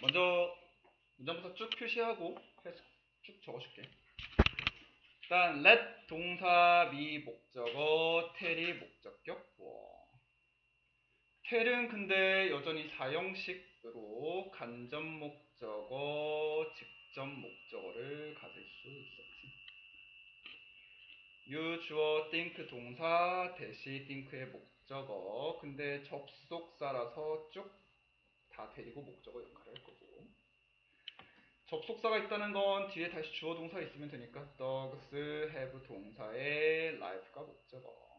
먼저 문장부터 쭉 표시하고 해서 쭉 적어줄게. 일단 let 동사 미 목적어 텔이 목적격 보어. 텔은 근데 여전히 사형식으로 간접 목적어, 직접 목적어를 가질 수 있었지. 유 주어 think 동사 대시 think의 목적어 근데 접속사라서 쭉 다 데리고 목적어 역할을 할 거고. 접속사가 있다는 건 뒤에 다시 주어 동사 있으면 되니까 dogs have 동사의 life가 목적어.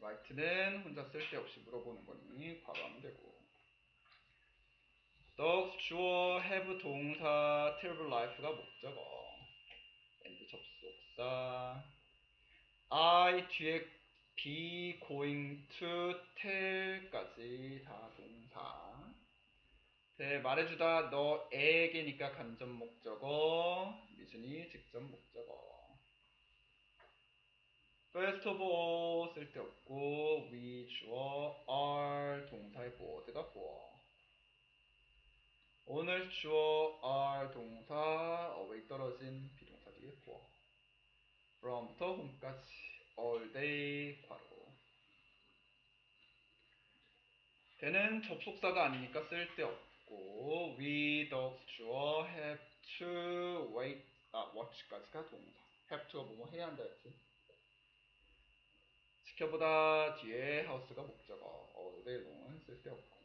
right는 혼자 쓸데없이 물어보는 거니 바로 하면 되고. dogs 주어 have 동사 terrible life가 목적어. and 접속사. I 뒤에 be going to tell까지 다 동사 네, 말해주다 너에게니까 간접 목적어 미준이 직접 목적어. First of all 쓸데없고 we 주어 are 동사의 보드가 보어. 오늘 주어 are 동사 away 떨어진 비동사 뒤에 보어. From부터 home까지 all day 바로 걔는 접속사가 아니니까 쓸데없고 we dogs 주어 have to wait 아 watch까지가 동사. have to가 뭐뭐 해야 한다 했지? 지켜보다 뒤에 house가 목적어. long은 쓸데없고.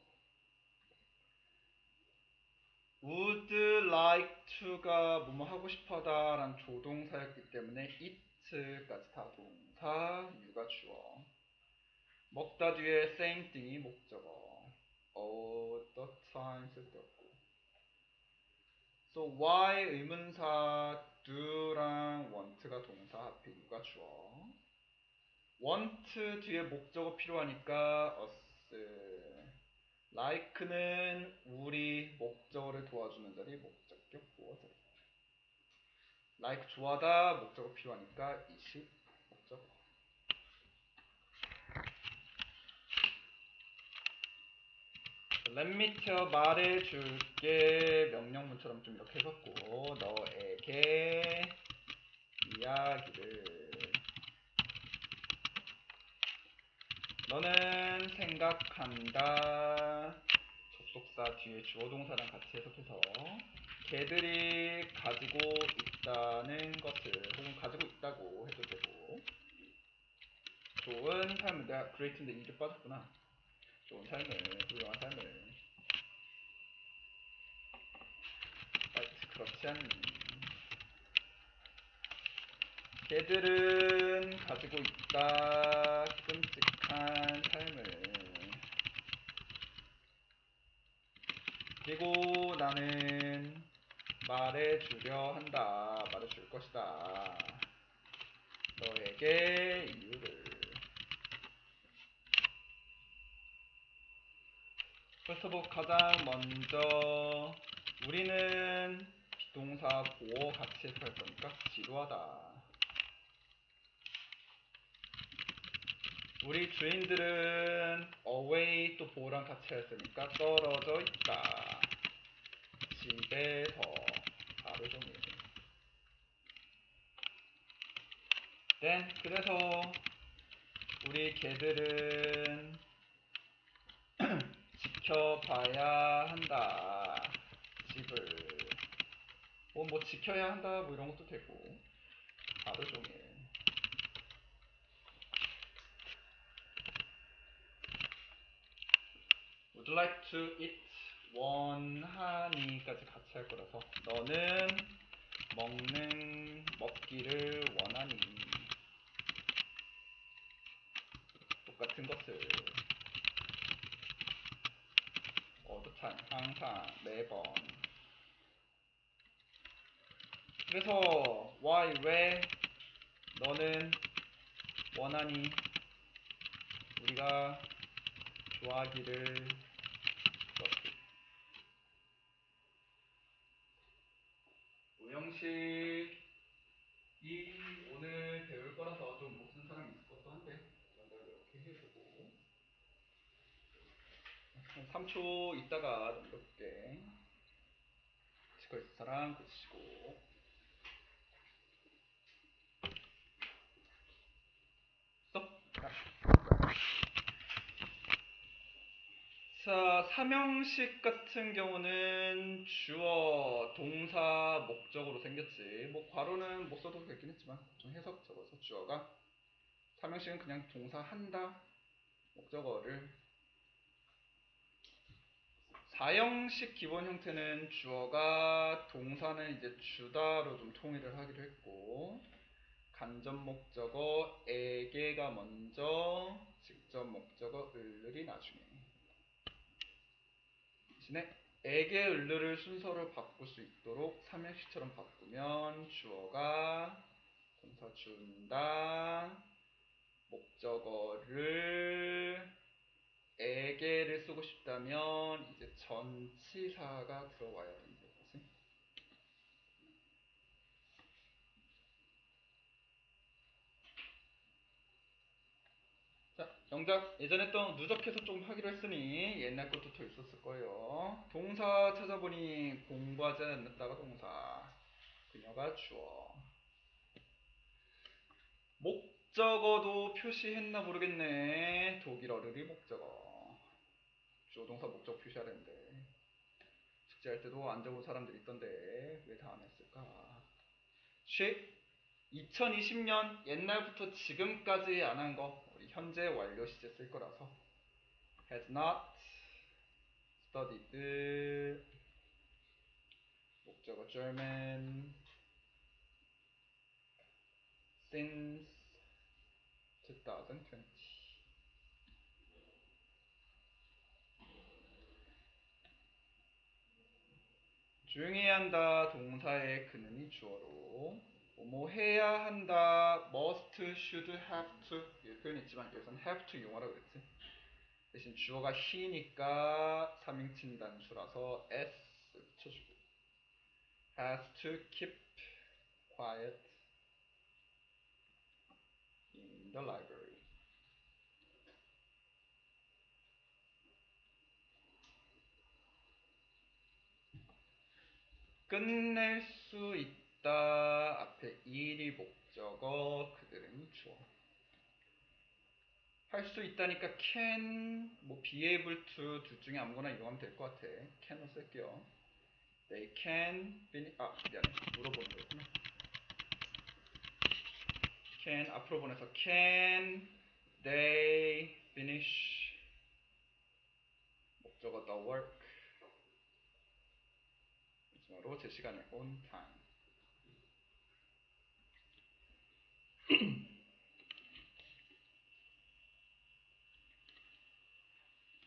would like to가 뭐뭐 하고 싶어다 라는 조동사였기 때문에 eat까지 다 동사 유가 주어. 먹다 뒤에 same thing이 목적어 time 쓸데없고. So why 의문사 do랑 want가 동사 하필 유가 주어? want 뒤에 목적어 필요하니까 us. like는 우리 목적어를 도와주는 자리 목적격 보어 자리 like 좋아하다 목적어 필요하니까 20 목적어 let me tell 말해줄게. 명령문처럼 좀 이렇게 해갖고 너에게 이야기를. 너는 생각한다. 접속사 뒤에 주어 동사랑 같이 해석해서 걔들이 가지고 있다는 것을 혹은 가지고 있다고 해도 되고. 좋은 삶을 내가 great인데 이게 빠졌구나 좋은 삶을 훌륭한 삶을 right 그렇지 않니? 걔들은 가지고 있다. 끔찍한 삶을. 그리고 나는 말해주려 한다. 말해줄 것이다. 너에게 이유를 first 가장 먼저 우리는 비동사 보어 같이 해석할 거니까 지루하다 우리 주인들은 away 또 보호랑 같이 했으니까 떨어져 있다. 집에서 하루 종일. 네, 그래서 우리 개들은 지켜봐야 한다. 집을. 뭐, 뭐 지켜야 한다 뭐 이런 것도 되고 하루 종일. would like to eat 원하니까지 같이 할 거라서 너는 먹는 먹기를 원하니 똑같은 것을 time 항상 매번 그래서 why 왜 너는 원하니 우리가 좋아하기를 그렇지. 오영식 이 오늘 배울 거라서 좀 못 쓴 사람이 있을 것도 이렇게 해주고 3초 있다가 넘겨볼게. 치고 있을 사람 고치시고. 자, 자, 삼형식 같은 경우는 주어, 동사, 목적으로 생겼지. 뭐 괄호는 못 써도 되긴 했지만 좀 해석 적어서 주어가 삼형식은 그냥 동사 한다 목적어를 사형식 기본 형태는 주어가 동사는 이제 주다로 좀 통일을 하기로 했고 간접 목적어 에게가 먼저 직접 목적어 을을이 나중에. 대신에 에게 을을을 순서를 바꿀 수 있도록 삼형식처럼 바꾸면 주어가 동사 준다 목적어를 에게를 쓰고 싶다면 이제 전치사가 들어와야 된다. 그치? 자, 영작 예전에 했던 누적해서 좀 하기로 했으니 옛날 것도 더 있었을 거예요. 동사 찾아보니 공부하지 않았다가 동사. 그녀가 주어. 목적어도 표시했나 모르겠네. 독일어를 목적어. 주어 동사 목적 표시하는데. 숙제할 때도 안 적은 사람들이 있던데 왜 다 안 했을까? 쉐 2020년 옛날부터 지금까지 안 한 거 우리 현재 완료 시제 쓸 거라서. Has not studied 목적어 German since 2020 조용히 해야 한다 동사의 그는이 주어로. 뭐 해야 한다 must, should, have to. 이 표현 있지만 여기서는 have to 이용하라고 그랬지. 대신 주어가 he니까 3인칭 단수라서 s 붙여주고. has to keep quiet in the library 끝낼 수 있다. 앞에 일이 목적어 그들은 주어. 할 수 있다니까 can 뭐 be able to 둘 중에 아무거나 이용하면 될 것 같아. can을 쓸게요. They can finish 아 미안해. 물어보는 거였구나. can 앞으로 보내서 can they finish 목적어 the work 마지막으로 제 시간에 on time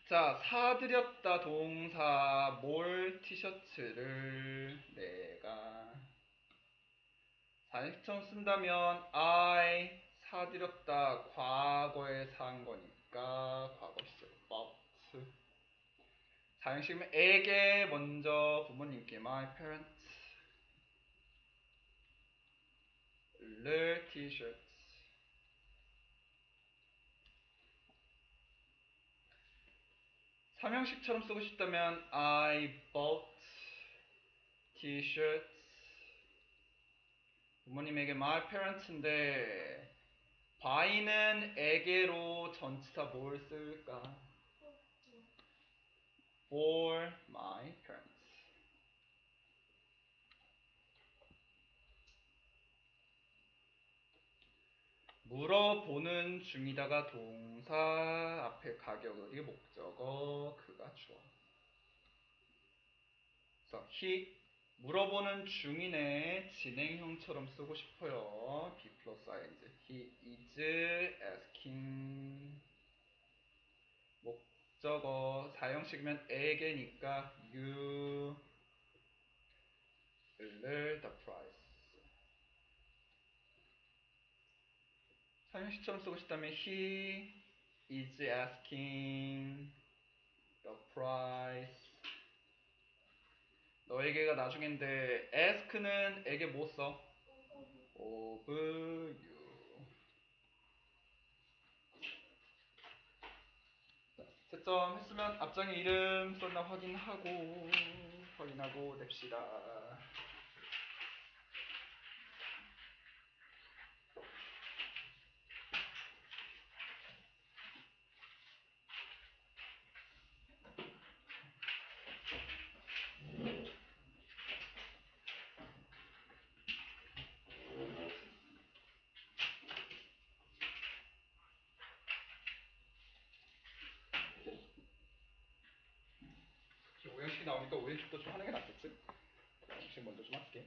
자, 사들였다 동사 몰 티셔츠를 내가 사행시처럼 쓴다면 I 사들였다 과거에 산 거니까 과거 bought 사행식이면 에게 먼저 부모님께 my parents 를 t-shirts 삼형식처럼 쓰고 싶다면 I bought t-shirts 부모님에게 my parents인데 buy는 에게로 전치사 뭘 쓸까? For my parents. 물어보는 중이다가 동사 앞에 가격이 목적어 그가 주어. 그래서 he 물어보는 중이네 진행형처럼 쓰고 싶어요. be 플러스 ing. he is asking 목적어 사형식이면 에게니까 you 을 the price 사형식처럼 쓰고 싶다면 he is asking the price 너에게가 나중인데 ask는 에게 뭐 써? of you 자, 채점 했으면 앞장에 이름 썼나 확인하고 확인하고 냅시다. 오형식이 나오니까 오른쪽도 좀 하는 게 낫겠지? 오형식 먼저 좀 할게.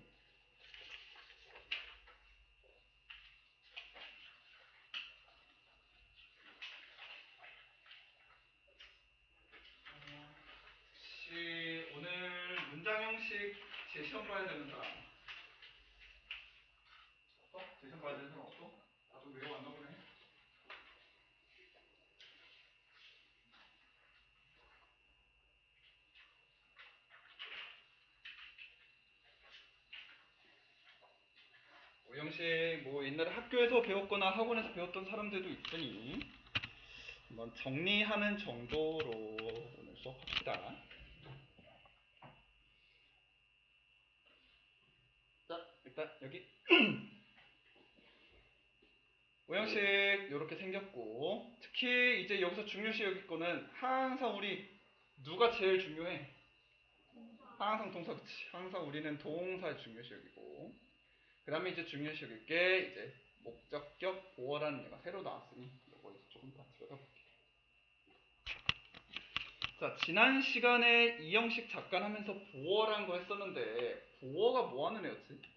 혹시 오늘 문장 형식 제 시험 봐야 되는 사람 없어? 제 시험 봐야 되는 사람 없어? 나도 외워왔나 보네. 오형식 뭐 옛날에 학교에서 배웠거나 학원에서 배웠던 사람들도 있으니 한번 정리하는 정도로 오늘 수업합시다. 일단 여기 오형식 이렇게 생겼고 특히 이제 여기서 중요시 여길 거는 항상 우리 누가 제일 중요해? 항상 동사 그치? 항상 우리는 동사 중요시 여기고 그 다음에 이제 중요시 여길 게 이제 목적격 보어라는 얘가 새로 나왔으니 이거 이제 조금 더 들여다볼게요. 자 지난 시간에 이 형식 잠깐 하면서 보어라는 거 했었는데 보어가 뭐 하는 애였지?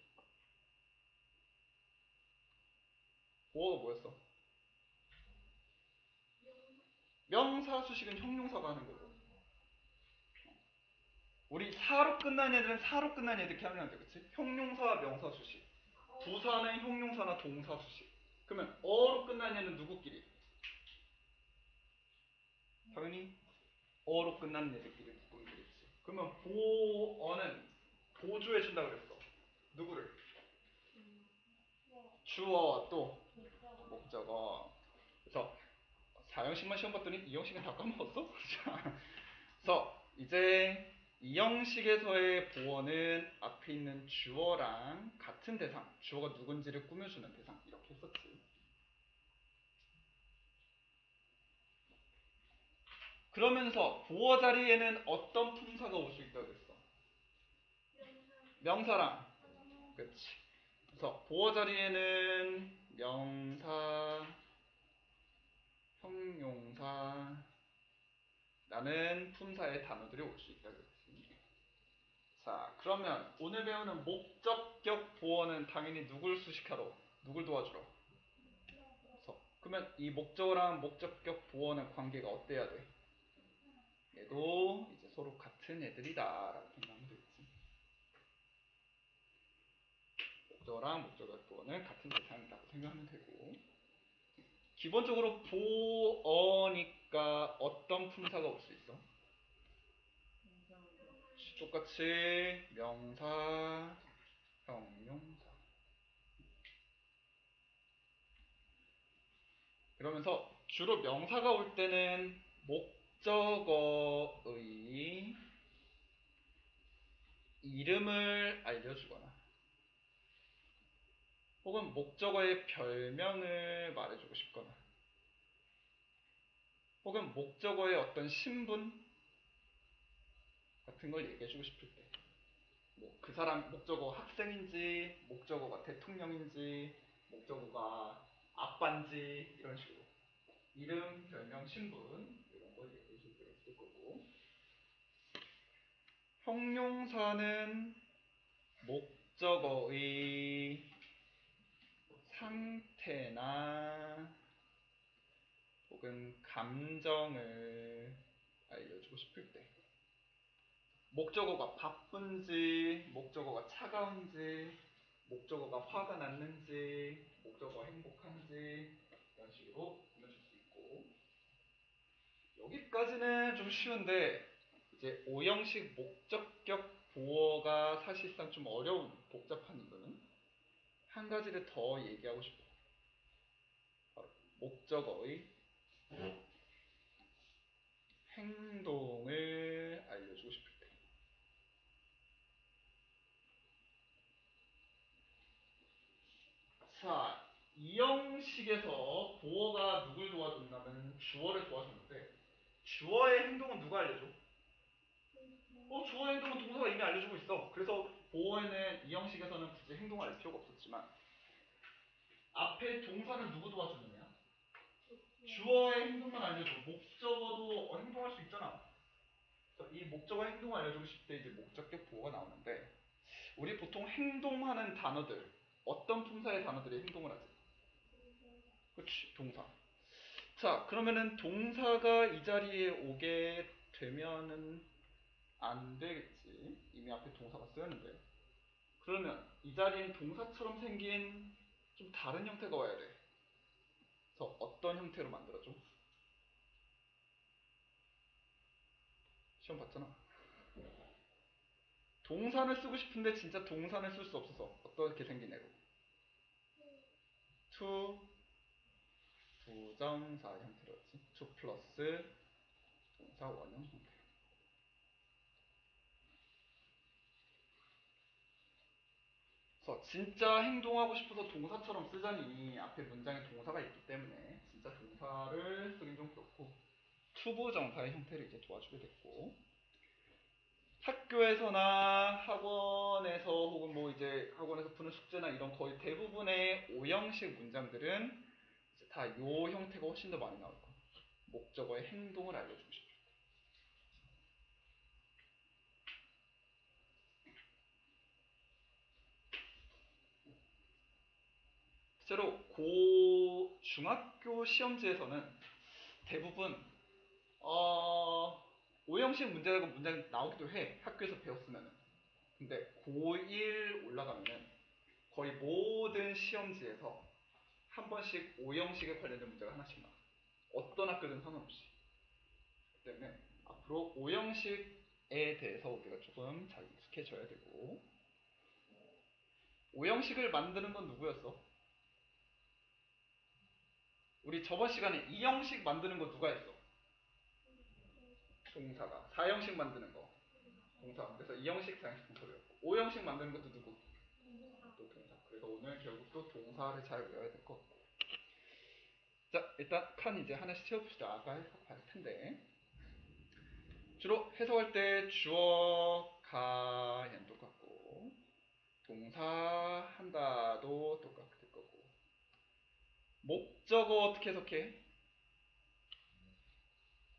보어가 뭐였어? 명사 수식은 형용사가 하는 거고 우리 사로 끝난 애들은 사로 끝난 애들 이렇게 하면 안 돼, 그치? 형용사, 명사 수식 부사는 형용사나 동사 수식 그러면 어로 끝난 애는 누구끼리? 당연히 어로 끝난 애들끼리 묶음끼리지 그러면 보어는 보조해준다 그랬어 누구를? 주어와 또 목적어. 그래서 4형식만 시험 봤더니 이 형식은 다 까먹었어? 자, 그래서 이제 이 형식에서의 보어는 앞에 있는 주어랑 같은 대상, 주어가 누군지를 꾸며주는 대상 이렇게 했었지. 그러면서 보어 자리에는 어떤 품사가 올 수 있다고 했어? 명사랑. 그렇지. 그래서 보어 자리에는 명사, 형용사, 라는 품사의 단어들이 올 수 있다. 자, 그러면 오늘 배우는 목적격 보어는 당연히 누굴 수식하러, 누굴 도와주러? 그래서 그러면 이 목적어랑 목적격 보어는 관계가 어때야 돼? 얘도 이제 서로 같은 애들이다 라고 생각하면 되겠지. 목적어랑 목적어 보어는 같은 대상이라고 생각하면 되고 기본적으로 보어니까 어떤 품사가 올 수 있어? 똑같이 명사, 형용사 그러면서 주로 명사가 올 때는 목적어의 이름을 알려주거나 혹은 목적어의 별명을 말해주고 싶거나 혹은 목적어의 어떤 신분 같은 걸 얘기해주고 싶을 때 뭐 그 사람 목적어 학생인지 목적어가 대통령인지 목적어가 아빠인지 이런 식으로 이름, 별명, 신분 이런 걸 얘기해줄 때가 있을 거고. 형용사는 목적어의 상태나 혹은 감정을 알려주고 싶을 때 목적어가 바쁜지 목적어가 차가운지 목적어가 화가 났는지 목적어가 행복한지 이런 식으로 꾸며줄 수 있고 여기까지는 좀 쉬운데 이제 오형식 목적격 보어가 사실상 좀 어려운 복잡한 이거는 한 가지를 더 얘기하고 싶어. 바로 목적어의 행동을 알려주고 싶을 때. 자, 이 형식에서 보어가 누굴 도와줬냐면 주어를 도와줬는데 주어의 행동은 누가 알려줘? 어, 주어의 행동은 동사가 이미 알려주고 있어. 그래서 보어에는 이 형식에서는 굳이 행동을 알 필요가 없었지만 앞에 동사는 누구 도와주느냐? 주어의 행동만 알려줘. 목적어도 어, 행동할 수 있잖아. 이 목적어 행동을 알려주고 싶을 때 이제 목적격 보어가 나오는데 우리 보통 행동하는 단어들 어떤 품사의 단어들이 행동을 하지? 그렇지 동사. 자 그러면은 동사가 이 자리에 오게 되면은 안 되겠지. 이미 앞에 동사가 쓰였는데. 그러면 이 자리엔 동사처럼 생긴 좀 다른 형태가 와야 돼. 그래서 어떤 형태로 만들어줘? 시험 봤잖아. 동사를 쓰고 싶은데 진짜 동사를 쓸수 없어서 어떻게 생긴 애로? to 부정사 형태로지. to 플러스 동사 원형 형태. 그래서 진짜 행동하고 싶어서 동사처럼 쓰자니 앞에 문장에 동사가 있기 때문에 진짜 동사를 쓰긴 좀 그렇고 to부정사의 형태를 이제 도와주게 됐고 학교에서나 학원에서 혹은 뭐 이제 학원에서 푸는 숙제나 이런 거의 대부분의 오형식 문장들은 다 요 형태가 훨씬 더 많이 나올 거예요. 목적어의 행동을 알려주고 싶어요. 실제로 고 중학교 시험지에서는 대부분 어, 오형식 문제가 문장이 나오기도 해 학교에서 배웠으면은. 근데 고1 올라가면은 거의 모든 시험지에서 한 번씩 오형식에 관련된 문제가 하나씩 나와. 어떤 학교든 상관없이. 그 때문에 앞으로 오형식에 대해서 우리가 조금 잘 익숙해져야 되고 오형식을 만드는 건 누구였어? 우리 저번 시간에 이형식 만드는 거 누가 했어? 동사가. 4형식 만드는 거. 동사. 그래서 2형식, 4형식 동사였고 5형식 만드는 것도 누구? 또 동사. 그래서 오늘 결국 또 동사를 잘 외워야 될 것 같고. 자, 일단 칸 이제 하나씩 채워봅시다. 아까 해석할 텐데. 주로 해석할 때 주어, 가, 얘는 똑같고 동사 한다도 똑같을 거고 목적어 어떻게 해석해?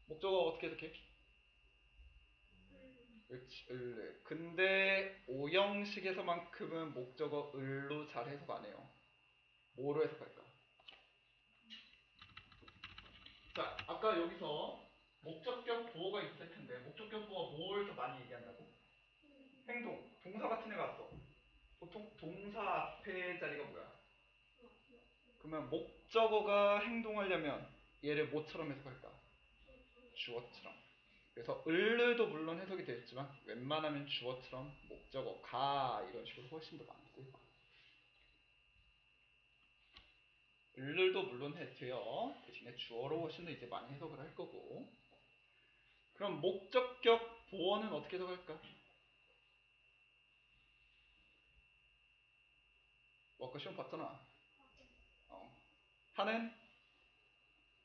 목적어 어떻게 해석해? 그렇지, 을래. 근데 오형식에서만큼은 목적어 을로 잘 해석 안 해요. 뭐로 해석할까? 자, 아까 여기서 목적격 보어가 있을 텐데 목적격 보어 뭘더 많이 얘기한다고? 행동, 동사 같은 애가 왔어. 보통 동사 앞에 자리가 뭐야? 그러면 목 적어가 행동하려면 얘를 뭐처럼 해석할까? 주어처럼. 그래서 을르도 물론 해석이 되겠지만 웬만하면 주어처럼 목적어 가 이런 식으로 훨씬 더쓸 거야. 을르도 물론 해 돼요. 대신에 주어로 훨씬 더 이제 많이 해석을 할 거고. 그럼 목적격 보어는 어떻게 해석할까? 뭐 아까 시험 봤잖아. 어. 하는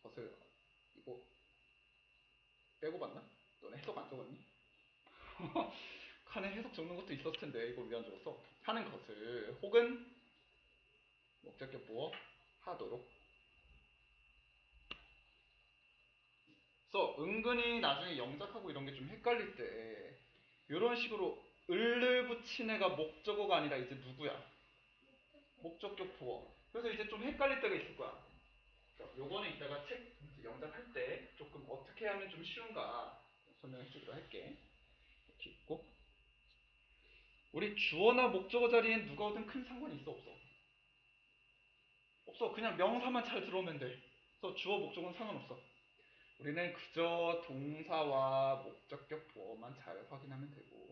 것을 이거 빼고 봤나? 너네 해석 안 적었니? 칸에 해석 적는 것도 있었을 텐데 이걸 왜안 적었어? 하는 것을 혹은 목적격 보어 하도록 그래서 은근히 나중에 영작하고 이런 게 좀 헷갈릴 때 이런 식으로 을을 붙인 애가 목적어가 아니라 이제 누구야? 목적격 보어 그래서 이제 좀 헷갈릴 때가 있을 거야 자, 요거는 이따가 책 영작할 때 조금 어떻게 하면 좀 쉬운가 설명해 주기로 할게. 이렇게 있고. 우리 주어나 목적어 자리엔 누가 오든 큰 상관이 있어 없어? 없어. 그냥 명사만 잘 들어오면 돼. 그래서 주어 목적어는 상관없어. 우리는 그저 동사와 목적격 보어만 잘 확인하면 되고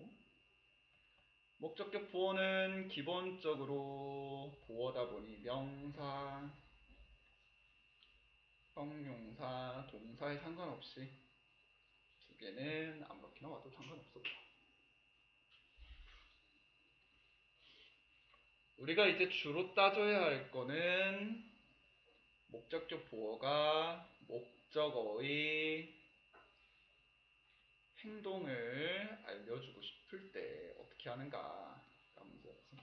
목적격 보어는 기본적으로 보어다 보니 명사, 형용사, 동사에 상관없이 얘는 아무렇게나 와도 상관없어. 우리가 이제 주로 따져야 할 거는 목적격 보어가 목적어의 행동을 알려주고 싶을 때 어떻게 하는가 라는 문제였지.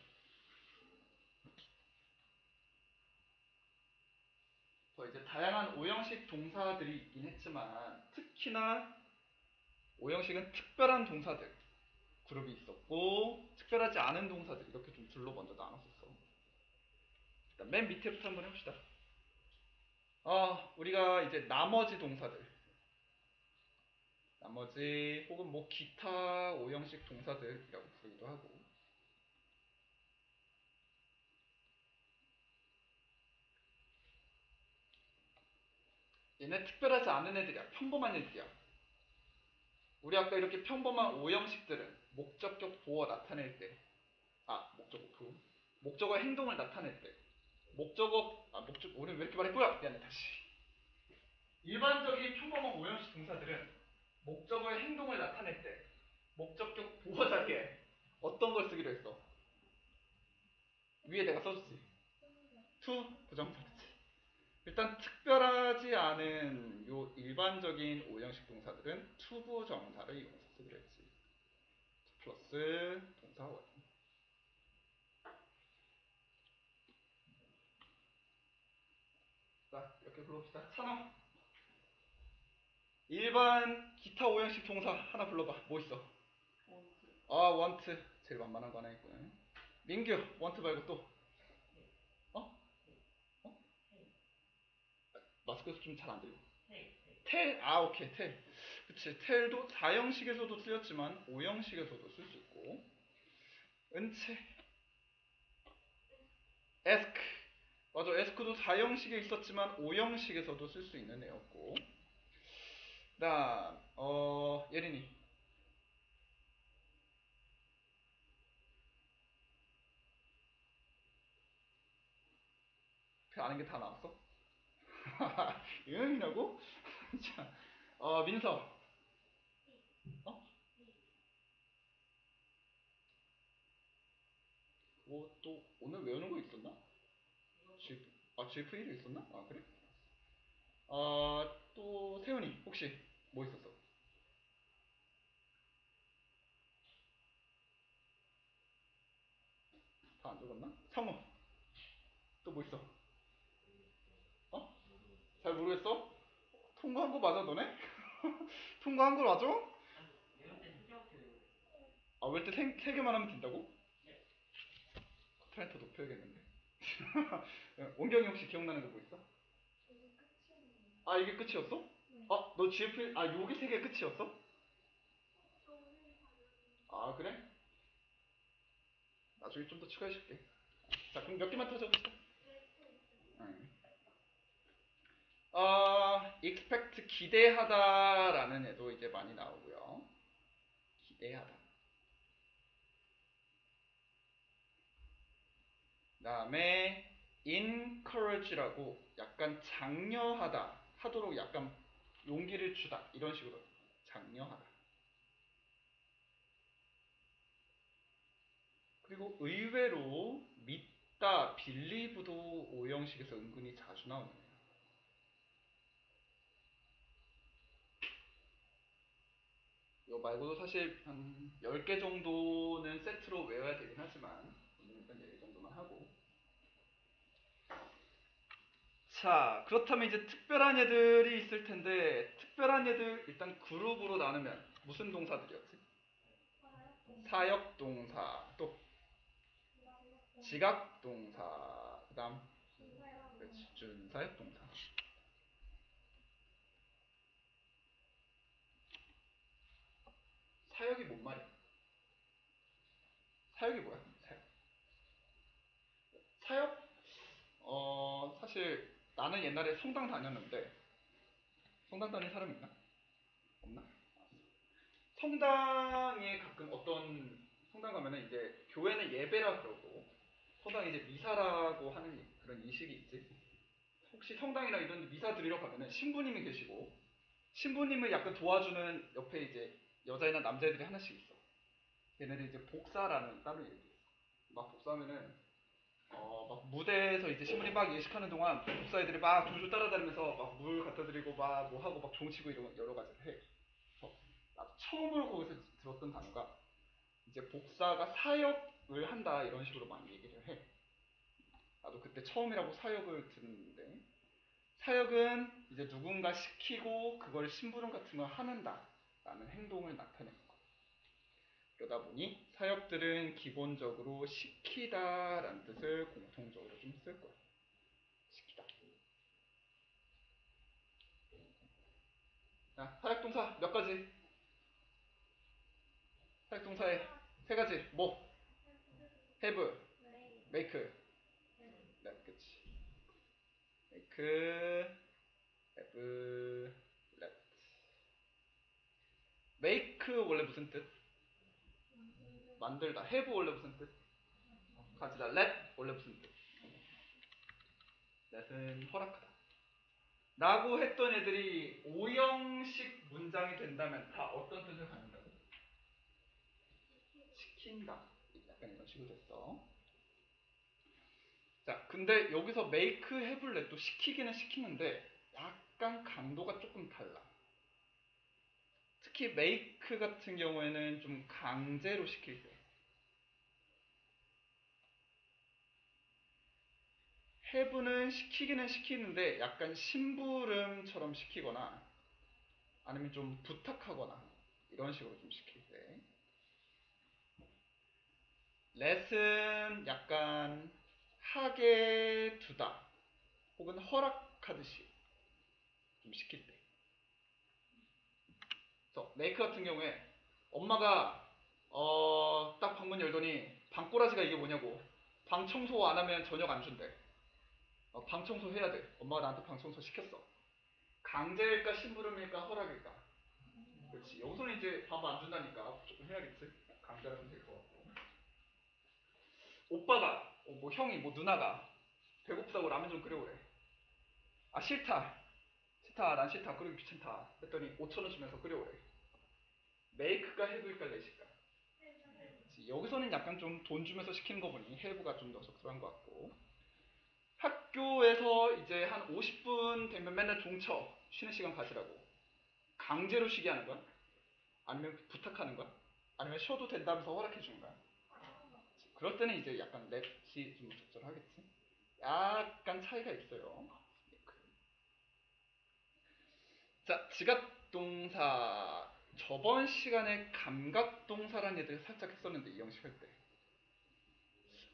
더 이제 다양한 오형식 동사들이 있긴 했지만 특히나 오형식은 특별한 동사들 그룹이 있었고 특별하지 않은 동사들 이렇게 좀 둘로 먼저 나눴었어. 일단 맨 밑에부터 한번 해봅시다. 아 우리가 이제 나머지 동사들 나머지 혹은 뭐 기타 오형식 동사들이라고 부르기도 하고. 얘네 특별하지 않은 애들이야. 평범한 애들이야. 우리 아까 이렇게 평범한 오형식들은 목적격 보어 나타낼 때 아 목적어 부 목적어 행동을 나타낼 때 목적어 아 목적 오늘 왜 이렇게 말했고요 미안해 다시. 일반적인 평범한 오형식 동사들은 목적어의 행동을 나타낼 때 목적격 보호 자리에 어떤 걸 쓰기로 했어? 위에 내가 써줬지. to 부정사 그치? 일단 특별하지 않은 요 일반적인 오형식 동사들은 to 부정사를 이용해서 쓰기로 했지. 플러스 동사 원. 자 이렇게 불러봅시다. 찬호. 일반 기타 오형식 동사 하나 불러봐. 뭐 있어? 아, want. 제일 만만한 거 하나 있고요. 민규, want 말고 또. 어? 어? 마스크에서 좀 잘 안 들려. 텔, 아, 오케이, 텔. 그치, 텔도 4형식에서도 쓰였지만 5형식에서도 쓸 수 있고. 은채. ask. 맞아, ask도 4형식에 있었지만 5형식에서도 쓸 수 있는 애였고. 다음 어 예린이 그 아는 게 다 나왔어? 응이라고? 자, 어 민서 어? 뭐또 오늘 외우는 거 있었나? G, 아 GF1이 있었나? 아 그래? 어또 세훈이 혹시 뭐 있었어? 다 안 적었나? 성우 또 뭐 있어? 어? 잘 모르겠어? 통과한 거 맞아 너네? 통과한 거 맞아? 아왜때세 개만 하면 된다고? 커트라이터 높여야겠는데 원경이 혹시 기억나는 거 뭐 있어? 아 이게 끝이었어? 어? 너 GF 아 요게 세개 끝이었어? 아 그래? 나중에 좀 더 추가해줄게 자 그럼 몇 개만 더 적읍시다 응. 어, expect 기대하다라는 애도 이제 많이 나오고요 기대하다 그 다음에 encourage라고 약간 장려하다 하도록 약간 용기를 주다. 이런 식으로 장려하다. 그리고 의외로 믿다 빌리브도 오형식에서 은근히 자주 나오는 거예요. 이거 말고도 사실 한 10개 정도는 세트로 외워야 되긴 하지만 오늘 일단 이 정도만 하고 자 그렇다면 이제 특별한 애들이 있을 텐데 특별한 애들 일단 그룹으로 나누면 무슨 동사들이었지? 사역 동사 또 지각 동사 그 다음 그렇지 준사역 동사 사역이 뭔 말이야? 사역이 뭐야? 사역 사역? 어 사실 나는 옛날에 성당 다녔는데 성당 다닌 사람 있나? 없나? 성당에 가끔 어떤 성당 가면은 이제 교회는 예배라 그러고 성당 이제 미사라고 하는 그런 인식이 있지. 혹시 성당이나 이런 데 미사 드리러 가면은 신부님이 계시고 신부님을 약간 도와주는 옆에 이제 여자애나 남자애들이 하나씩 있어. 얘네들 이제 복사라는 따로 얘기해. 막 복사하면은 어 막 무대에서 이제 신부님 막 예식하는 동안 복사애들이 막 줄줄 따라다니면서 막 물 갖다 드리고 막 뭐 하고 막 종치고 이런 여러 가지를 해. 그래서 나도 처음으로 거기서 들었던 단어가 이제 복사가 사역을 한다 이런 식으로 많이 얘기를 해. 나도 그때 처음이라고 사역을 듣는데 사역은 이제 누군가 시키고 그걸 심부름 같은 걸 하는다 라는 행동을 나타내는 거. 그러다 보니 사역들은 기본적으로 시키다 라는 뜻을 공통적으로 좀 쓸 거예요. 시키다. 자, 사역동사 몇 가지? 사역동사에 세 가지. 뭐? have, make. 네, 그치. make, have, let. make 원래 무슨 뜻? 만들다. have 원래 무슨 뜻? 가지다. let 원래 무슨 뜻? let은 허락하다. 라고 했던 애들이 오형식 문장이 된다면 다 어떤 뜻을 갖는다고? 시킨다. 약간 이런 식으로 됐어. 자, 근데 여기서 make, have, let도 시키기는 시키는데 약간 강도가 조금 달라. 특히 make 같은 경우에는 좀 강제로 시킬 때. have는 시키기는 시키는데 약간 심부름처럼 시키거나 아니면 좀 부탁하거나 이런 식으로 좀 시킬 때. let은 약간 하게 두다 혹은 허락하듯이 좀 시킬 때. 그래서 make 같은 경우에 엄마가 어, 딱 방문 열더니 방꼬라지가 이게 뭐냐고 방 청소 안 하면 저녁 안 준대. 어, 방 청소 해야 돼. 엄마가 나한테 방 청소 시켰어. 강제일까 심부름일까 허락일까? 그렇지. 여기서는 이제 밥 안 준다니까 조금 해야겠지. 강제라면 될 것 같고. 오빠가, 어, 뭐 형이, 뭐 누나가 배고프다고 라면 좀 끓여오래. 아 싫다. 싫다. 난 싫다. 끓이기 귀찮다. 했더니 5천 원 주면서 끓여오래. 메이크가 해부일까? 그렇지. 여기서는 약간 좀 돈 주면서 시키는 거 보니 해부가 좀 더 적절한 것 같고. 학교에서 이제 한 50분 되면 맨날 종쳐 쉬는 시간 가지라고 강제로 쉬게 하는 거야? 아니면 부탁하는 거야? 아니면 쉬어도 된다면서 허락해 주는 거야? 그럴 때는 이제 약간 랩이 좀 적절하겠지? 약간 차이가 있어요. 자, 지각동사. 저번 시간에 감각동사라는 얘기를 살짝 했었는데, 이 형식 할 때.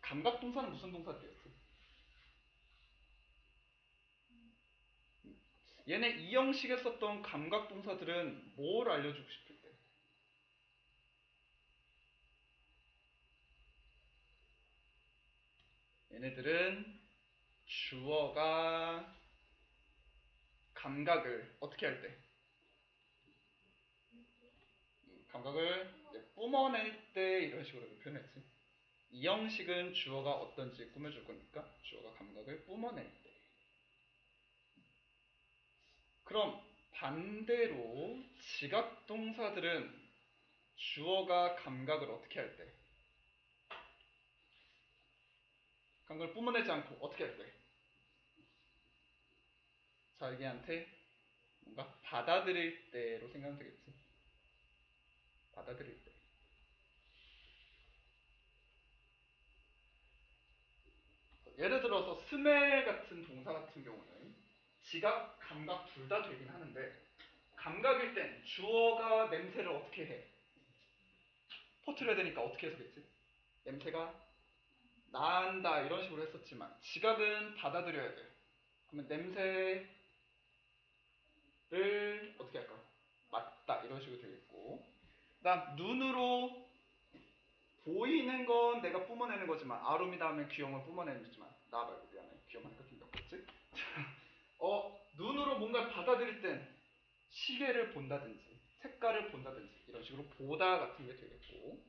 감각동사는 무슨 동사들이었어? 얘네 이 형식에 썼던 감각 동사들은 뭘 알려주고 싶을 때? 얘네들은 주어가 감각을 어떻게 할 때? 감각을 뿜어낼 때 이런 식으로 표현했지. 이 형식은 주어가 어떤지 꾸며줄 거니까 주어가 감각을 뿜어낼 때. 그럼 반대로 지각 동사들은 주어가 감각을 어떻게 할 때? 감각을 뿜어내지 않고 어떻게 할 때? 자기한테 뭔가 받아들일 때로 생각하면 되겠지. 받아들일 때. 예를 들어서 스멜 같은 동사 같은 경우는 지각, 감각 둘 다 되긴 하는데 감각일 땐 주어가 냄새를 어떻게 해? 퍼트려야 되니까 어떻게 해서겠지? 냄새가 난다 이런 식으로 했었지만 지각은 받아들여야 돼. 그러면 냄새 를 어떻게 할까? 맞다. 이런 식으로 되겠고. 그다음 눈으로 보이는 건 내가 뿜어내는 거지만 아름이 다음에 귀여움을 뿜어내는 거지만. 나 말고 미안해. 귀여움 하니까 좀몇 어, 눈으로 뭔가를 받아들일 땐 시계를 본다든지 색깔을 본다든지 이런 식으로 보다 같은 게 되겠고.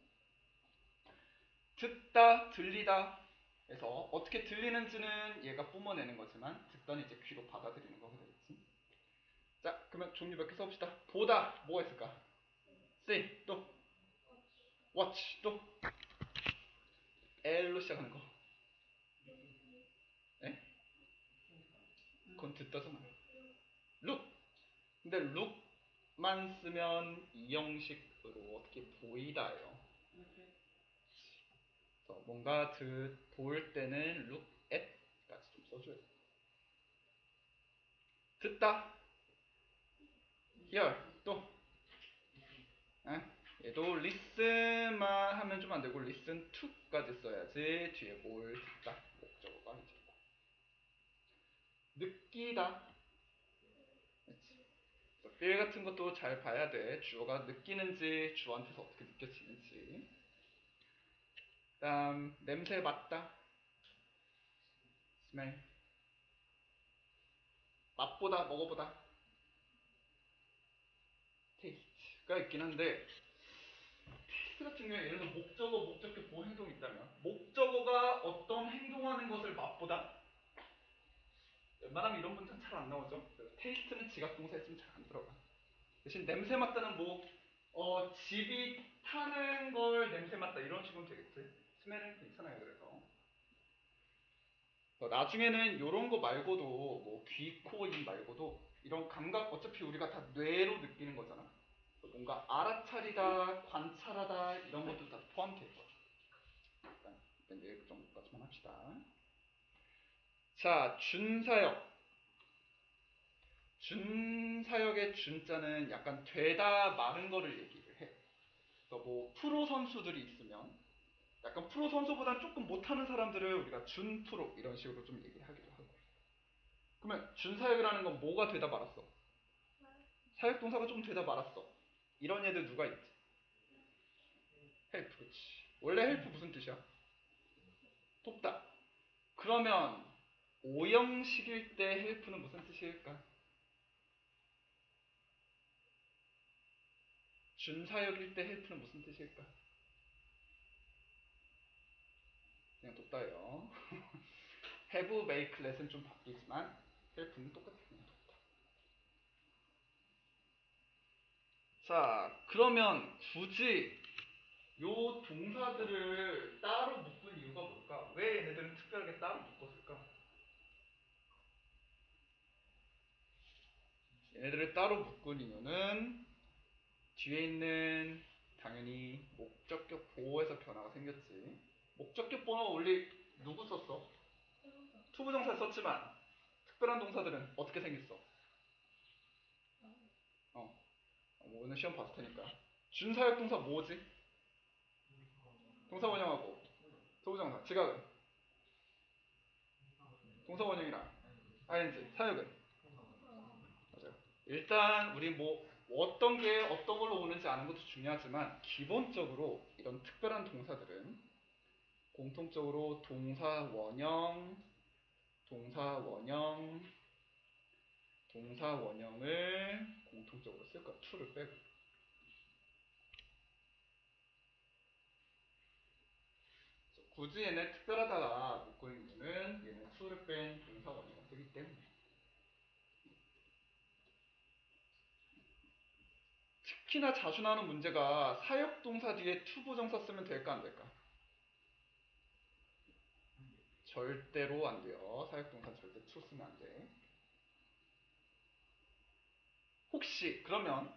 듣다, 들리다 해서 어떻게 들리는지는 얘가 뿜어내는 거지만 듣다는 이제 귀로 받아들이는 되겠지. 자, 그러면 종류 몇 개 써봅시다. 보다 뭐가 있을까? see 또 watch 또 L로 시작하는 거. 예? 그건 듣다잖아. look. 근데 look만 쓰면 이 형식으로 어떻게 보이다예요. 그래서 뭔가 듣, 볼 때는 look at까지 좀 써줘야 돼. 듣다. Hear 또. 에? 얘도 listen만 하면 좀 안 되고 listen to까지 써야지 뒤에 뭘 듣다 목적어가 이제 느끼다. 그렇지. feel 같은 것도 잘 봐야 돼. 주어가 느끼는지 주어한테서 어떻게 느껴지는지. 그다음 냄새 맡다. smell. 맛보다 먹어보다. 가 있긴 한데 테스트 같은 경우에 예를 들어 목적어, 목적격, 보호 행동이 있다면 목적어가 어떤 행동하는 것을 맛보다 웬만하면 이런 문장 잘 안 나오죠. 테이스트는 지각동사에 좀 잘 안 들어가. 대신 냄새 맡다는 뭐 어, 집이 타는 걸 냄새 맡다 이런 식으로 되겠지. 스멜은 괜찮아요. 그래서 어, 나중에는 이런 거 말고도 뭐 귀, 코, 입 말고도 이런 감각 어차피 우리가 다 뇌로 느끼는 거잖아. 뭔가 알아차리다, 관찰하다 이런 것도 다 거야. 일단 일단 여기 정도까지만 합시다. 자, 준사역. 준사역의 준자는 약간 되다 마른 거를 얘기를 해. 그래서 뭐 프로 선수들이 있으면 약간 프로 선수보다 조금 못하는 사람들을 우리가 준 프로 이런 식으로 좀 얘기를 하기도 하고. 그러면 준사역이라는 건 뭐가 되다 말았어? 사역 동사가 좀 되다 말았어. 이런 애들 누가 있지? help, 그치. 원래 help 무슨 뜻이야? 돕다. 그러면 오형식일 때 help는 무슨 뜻일까? 준사역일 때 헬프는 무슨 뜻일까? 그냥 돕다예요. have, make, let은 좀 바뀌지만 헬프는 똑같아 그냥 돕다. 자, 그러면 굳이 요 동사들을 따로 묶은 이유가 뭘까? 왜 얘네들은 특별하게 따로 묶었을까? 얘네들을 따로 묶은 이유는 뒤에 있는 당연히 목적격 보어에서 변화가 생겼지. 목적격 보어 원래 누구 썼어? to부정사 썼지만 특별한 동사들은 어떻게 생겼어? 어, 뭐 오늘 시험 봤을 테니까. 준사역 동사 뭐지? 동사 원형하고 to부정사. 지각은? 동사 원형이랑 ing. 사역은? 맞아요. 일단 우리 뭐 어떤 게 어떤 걸로 오는지 아는 것도 중요하지만 기본적으로 이런 특별한 동사들은 공통적으로 동사 원형, 동사 원형, 동사 원형을 공통적으로 쓸 거야. to를 빼고. 굳이 얘네 특별하다고 묶고 있는 이유는 얘는 to를 뺀 동사 원형을 쓰기 때문에. 특히나 자주 나오는 문제가 사역 동사 뒤에 to부정사 쓰면 될까 안 될까? 절대로 안 돼요. 사역 동사 절대 to 쓰면 안 돼. 혹시 그러면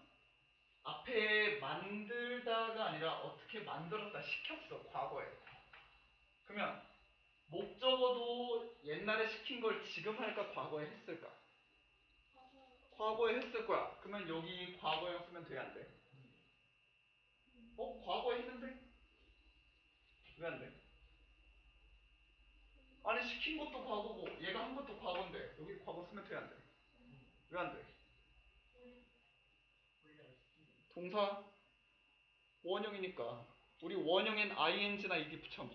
앞에 만들다가 아니라 어떻게 만들었다 시켰어 과거에. 그러면 목적어도 옛날에 시킨 걸 지금 할까 과거에 했을까? 과거에 했을 거야. 그러면 여기 과거형 쓰면 돼, 안 돼? 어? 과거에 했는데? 왜 안 돼? 아니, 시킨 것도 과거고, 얘가 한 것도 과거인데, 여기 과거 쓰면 돼, 안 돼? 왜 안 돼? 동사 원형이니까. 우리 원형엔 ing나 이게 붙여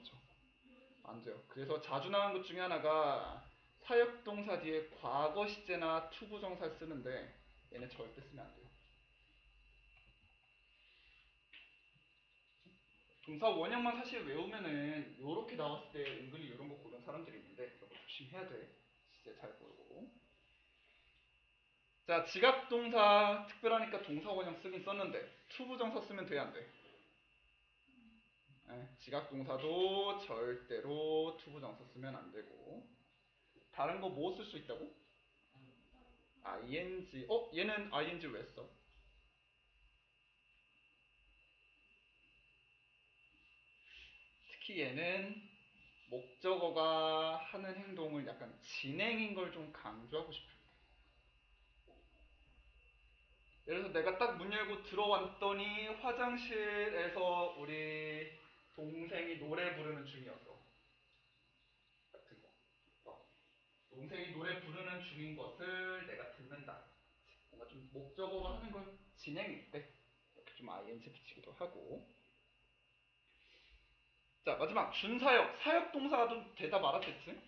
안 돼요. 그래서 자주 나온 것 중에 하나가 사역동사 뒤에 과거 시제나 to부정사 쓰는데 얘네 절대 쓰면 안 돼요. 동사 원형만 사실 외우면은 요렇게 나왔을 때 은근히 이런 거 고른 사람들이 있는데 이거 조심해야 돼. 시제 잘 모르고. 자, 지각 동사 특별하니까 동사 원형 쓰긴 썼는데 to부정사 쓰면 돼, 안 돼? 네, 지각 동사도 절대로 to부정사 쓰면 안 되고 다른 거 뭐 쓸 수 있다고? ing. 어, 얘는 ing 왜 써? 특히 얘는 목적어가 하는 행동을 약간 진행인 걸 좀 강조하고 때. 예를 들어서 내가 딱 문 열고 들어왔더니 화장실에서 우리 동생이 노래 부르는 중이었어. 같은 거. 어. 동생이 노래 부르는 중인 것을 내가 듣는다. 뭔가 좀 목적어로 하는 걸 진행일 때 이렇게 좀 ing 붙이기도 하고. 자 마지막 준사역 사역 동사가 좀 되다 말았겠지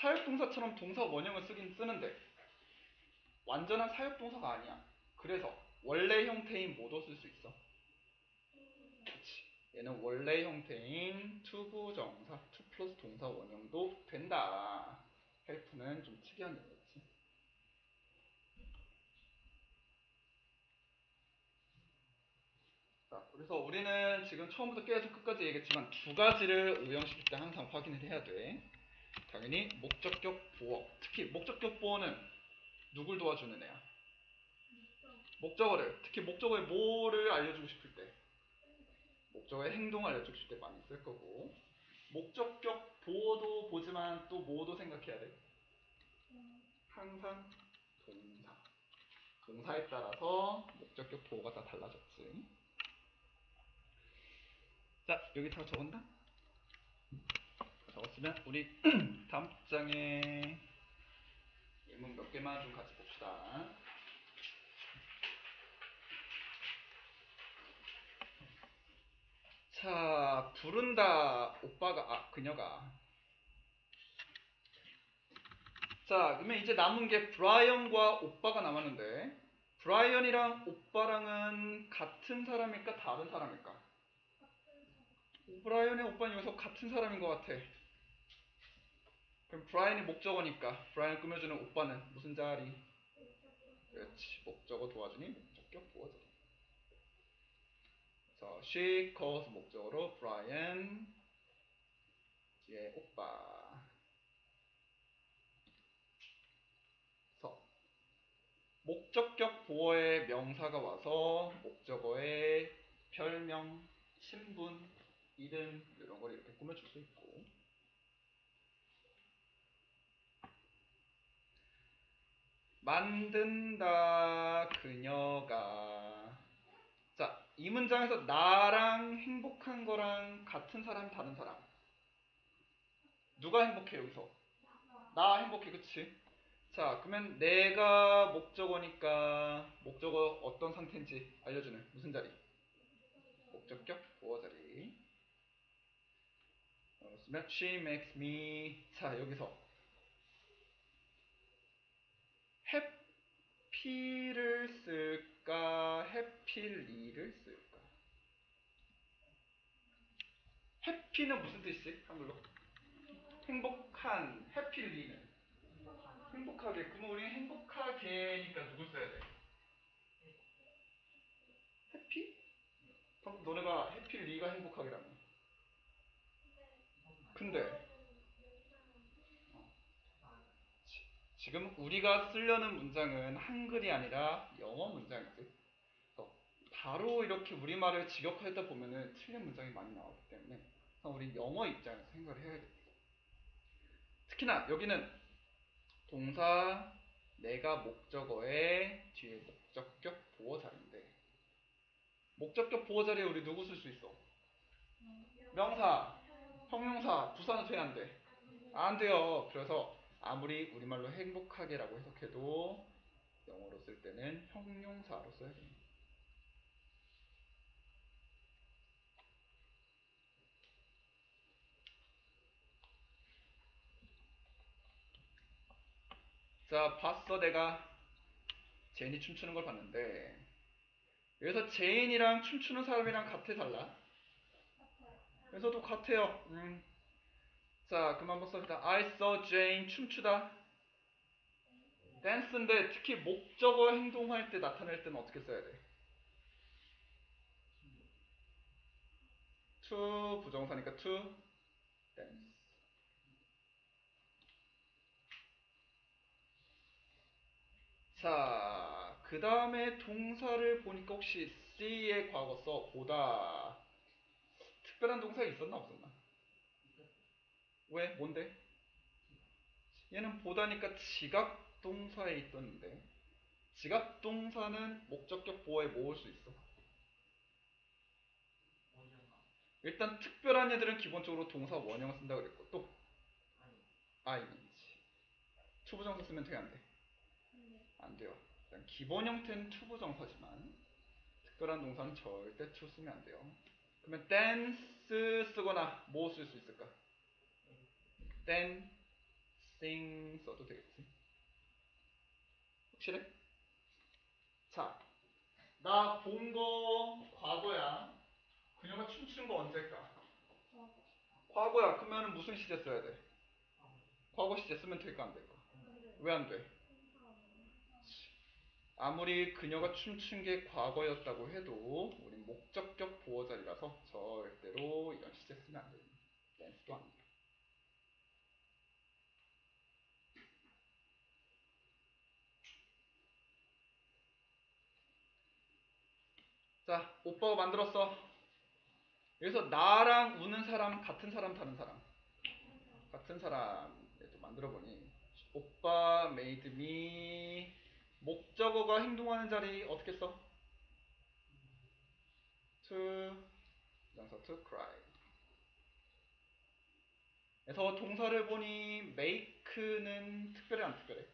사역 동사처럼 동사 원형을 쓰긴 쓰는데 완전한 사역 동사가 아니야 그래서 원래 형태인 뭐도 쓸 수 있어 그치 얘는 원래 형태인 투부 정사 투 플러스 동사 원형도 된다 help는 좀 특이한 얘기겠지 자, 그래서 우리는 지금 처음부터 계속 끝까지 얘기했지만 두 가지를 의형시킬 때 항상 확인을 해야 돼. 당연히 목적격 보어. 특히 목적격 보어는 누굴 도와주는 애야? 목적어를. 특히 목적어의 뭐를 알려주고 싶을 때. 목적어의 행동을 알려주고 싶을 때 많이 쓸 거고. 목적격 보어도 보지만 또 뭐도 생각해야 돼? 항상 동사. 동사에 따라서 목적격 보어가 다 달라졌지. 자, 여기 다 적었나? 적었으면 우리 다음 장에 예문 몇 개만 좀 같이 봅시다. 자, 부른다 오빠가 아 그녀가 자, 그러면 이제 남은 게 브라이언과 오빠가 남았는데 브라이언이랑 오빠랑은 같은 사람일까 다른 사람일까? 브라이언의 오빠는 여기서 같은 사람인 것 같아. 그럼 브라이언이 목적어니까 브라이언 꾸며주는 오빠는 무슨 자리? 그렇지 목적어 도와주니 목적격 보어자리. 그래서 she calls 목적어로 브라이언 뒤에 오빠. 그래서. 목적격 보어의 명사가 와서 목적어의 별명, 신분, 이름 이런 걸 이렇게 꾸며줄 수 있고. 만든다 그녀가. 자 이 문장에서 나랑 행복한 거랑 같은 사람 다른 사람. 누가 행복해 여기서? 나 행복해 그치? 자 그러면 내가 목적어니까 목적어 어떤 상태인지 알려주는 무슨 자리? 목적격 보어 자리? 그러면 she makes me. 자 여기서. Happy 를 쓸까? happy를 쓸까? happy는 무슨 뜻이지? 한글로 행복한 happy는 행복하게. 그러면 우리는 행복하게니까 누굴 써야 돼? 해피? 너네가 해피리가 행복하게라며 근데 지- 지금 우리가 쓰려는 문장은 한글이 아니라 영어 문장이지. 바로 이렇게 우리말을 직역하다 보면은 틀린 문장이 많이 나오기 때문에 우리 영어 입장에서 생각을 해야 돼. 특히나 여기는 동사 내가 목적어의 뒤에 목적격 보어 자리인데 목적격 보어 자리에 우리 누구 쓸 수 있어? 명사, 형용사, 부사는 돼, 안 돼? 안 돼요. 그래서 아무리 우리말로 행복하게라고 해석해도 영어로 쓸 때는 형용사로 써야 됩니다. 자, 봤어, 내가. 제인이 춤추는 걸 봤는데, 여기서 제인이랑 춤추는 사람이랑 같아, 달라? 여기서도 같아요. 음. 자, 그럼 한번 써봅시다. I saw Jane 춤추다. dance인데 특히 목적어 행동할 때 나타낼 때는 어떻게 써야 돼? to 부정사니까 to dance. 자, 그 다음에 동사를 보니까 혹시 see의 과거 써 보다 특별한 동사 있었나 없었나? 왜? 뭔데? 얘는 보다니까 지각 동사에 있었는데 지각 동사는 목적격 보어에 모을 수 있어. 일단 특별한 애들은 기본적으로 동사 원형 쓴다 그랬고 또 ing지 to부정사 쓰면 돼안 돼? 안 돼요. 일단 기본 형태는 to부정사지만 특별한 동사는 절대 to 쓰면 안 돼요. 그러면 댄스 쓰거나 뭐 쓸 수 있을까? dancing 써도 되겠지. 확실해? 자, 나 본 거 과거야. 그녀가 춤추는 거 언제일까? 과거야. 그러면 무슨 시제 써야 돼? 과거 시제 쓰면 될까 안 될까? 왜 안 돼? 아무리 그녀가 춤춘 게 과거였다고 해도 우리 목적격 보호 자리라서 절대로 이런 시제 쓰면 안 됩니다. 댄스도 안 돼요. 자, 오빠가 만들었어. 여기서 나랑 우는 사람, 같은 사람, 다른 사람. 같은 사람 또 만들어 보니 오빠 made me 목적어가 행동하는 자리 어떻게 써? to 명사 to cry. 그래서 동사를 보니 make는 특별해 안 특별해?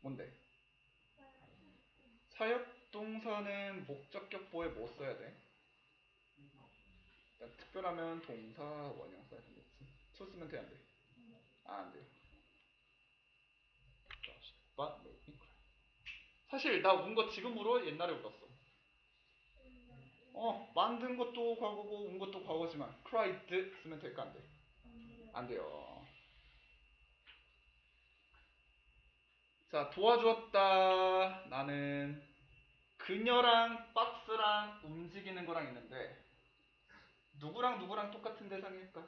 뭔데? 사역 동사는 목적격 보에 뭐 써야 돼? 일단 특별하면 동사 원형 써야 되겠지. to 쓰면 돼 안 돼? 아, 안 made me cry. 사실 나 운 거 지금 울어 옛날에 울었어. 어 만든 것도 과거고 운 것도 과거지만 cried 쓰면 될까 안 돼? 안 돼요. 자 도와주었다. 나는 그녀랑 박스랑 움직이는 거랑 있는데 누구랑 누구랑 똑같은 대상일까?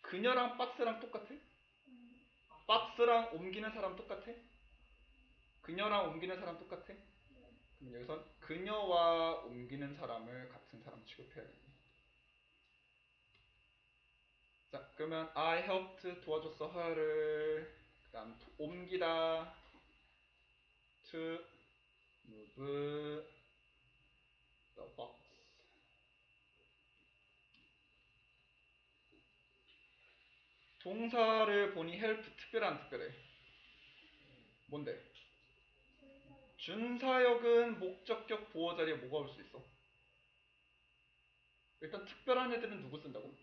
그녀랑 박스랑 똑같아? 박스랑 옮기는 사람 똑같아? 그녀랑 옮기는 사람 똑같아? 그럼 여기선 그녀와 옮기는 사람을 같은 사람 취급해야겠네. 자, 그러면 I helped 도와줬어 her를 그다음 옮기다 to move the box 동사를 보니 help 특별해 안 특별해? 뭔데? 준사역은 목적격 보호 자리에 뭐가 올 수 있어? 일단 특별한 애들은 누구 쓴다고?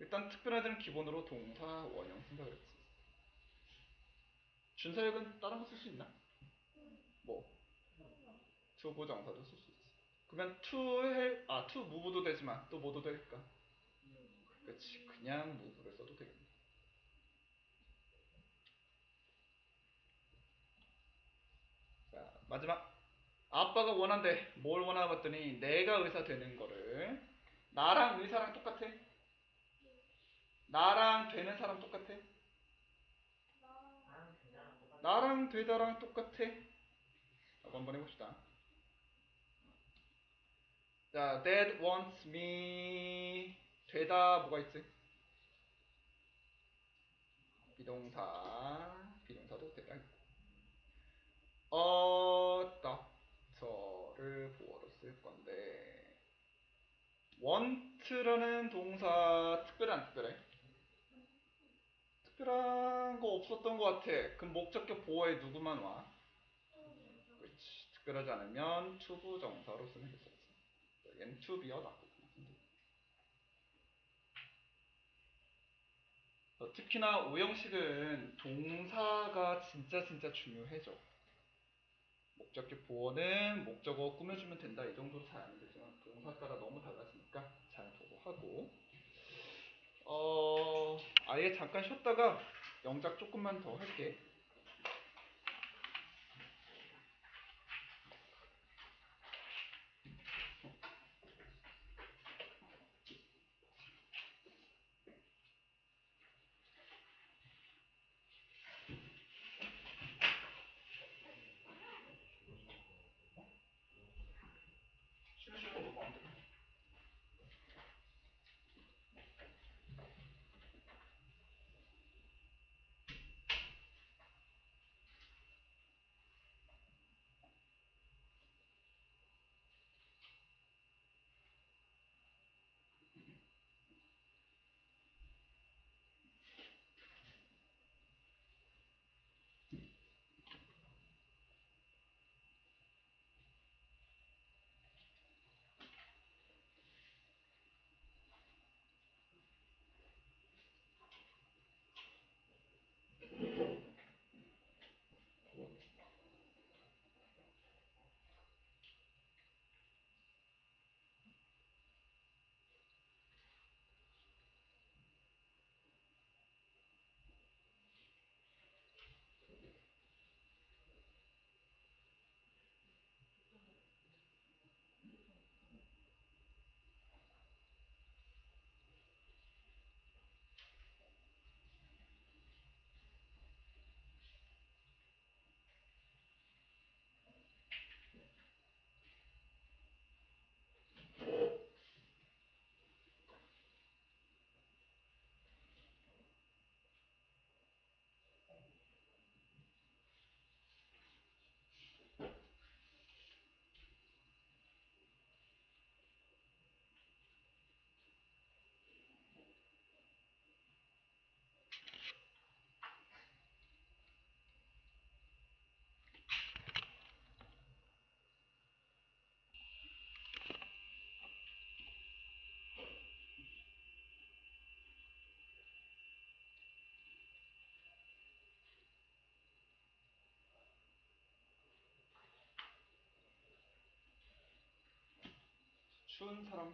일단 특별한 애들은 기본으로 동사 원형 쓴다 그랬지. 준사역은 다른 거 쓸 수 있나? 뭐? to 부정사도 쓸 수 있지. 그러면 to 헬, 아 to move도 되지만 또 뭐도 될까? 그렇지. 그냥 move를 써도 되겠네. 자, 마지막. 아빠가 원한대. 뭘 원하나 봤더니 내가 의사 되는 거를 나랑 의사랑 똑같아? 나랑 되는 사람 똑같아? 나랑 되다랑 똑같아? 한번 해봅시다. 자, Dad wants me 되다 뭐가 있지? 비동사 비동사도 되다 있고 어, doctor를 보어로 쓸 건데 want라는 동사 특별해 안 특별해? 특별한 거 없었던 것 같아. 그럼 목적격 보어에 누구만 와? 그렇지. 특별하지 않으면 to 정사로 쓰면 됐었 놨고. 어, 특히나 오형식은 동사가 진짜 진짜 중요해져. 목적격 보어는 목적어 꾸며주면 된다 이 정도로 잘 아면 되지만 동사 따라 너무 달라지니까 잘 보고 하고 어 아예 잠깐 쉬었다가 영작 조금만 더 할게. 추운 사람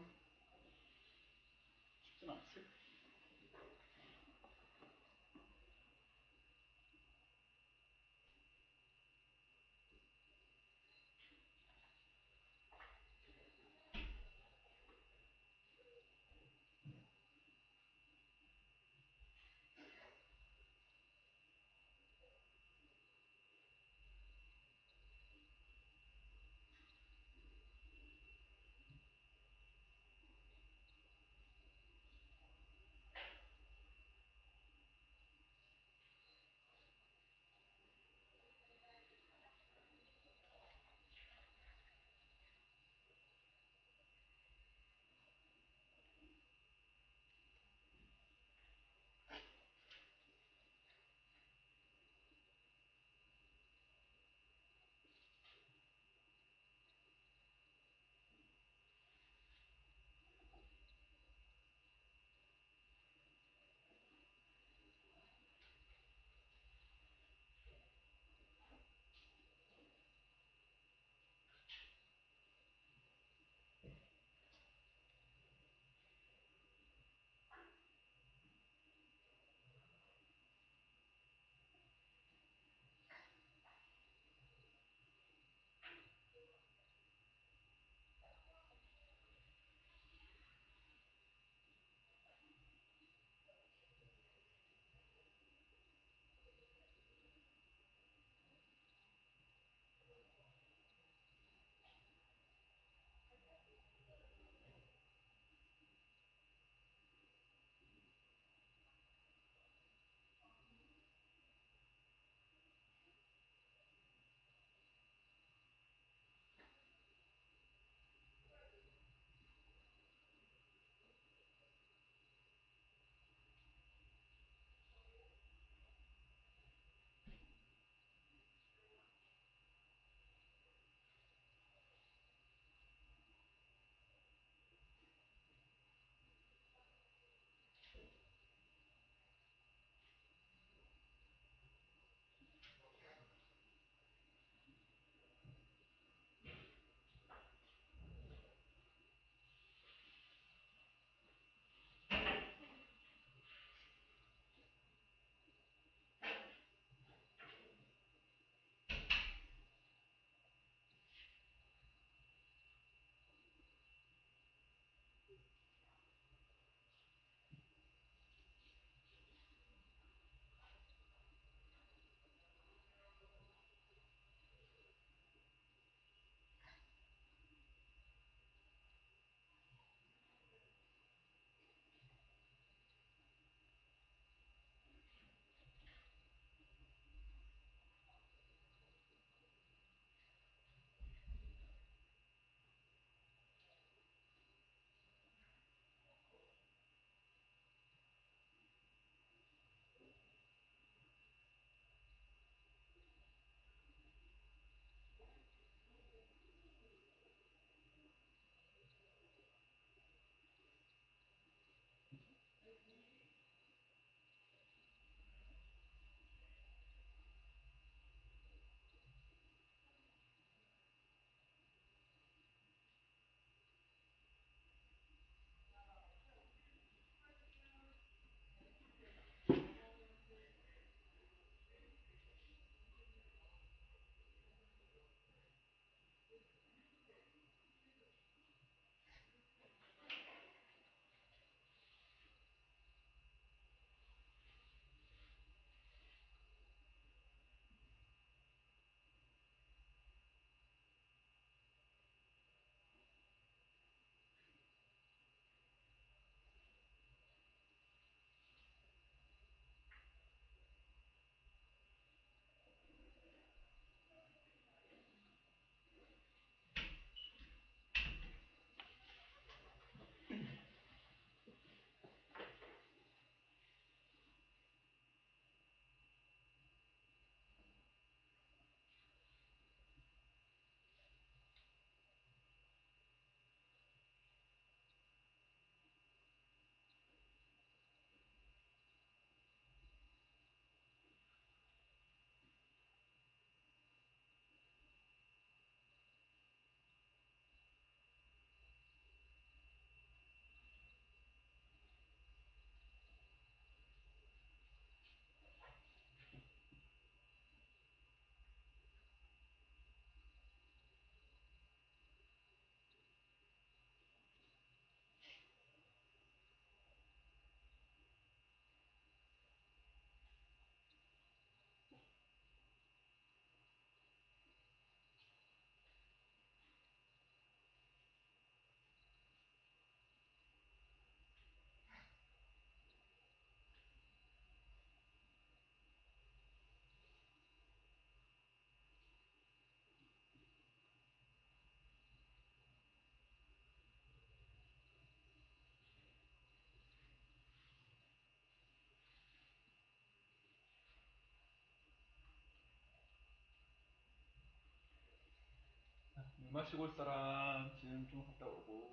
마시고 올 사람 지금 좀 갔다 오고.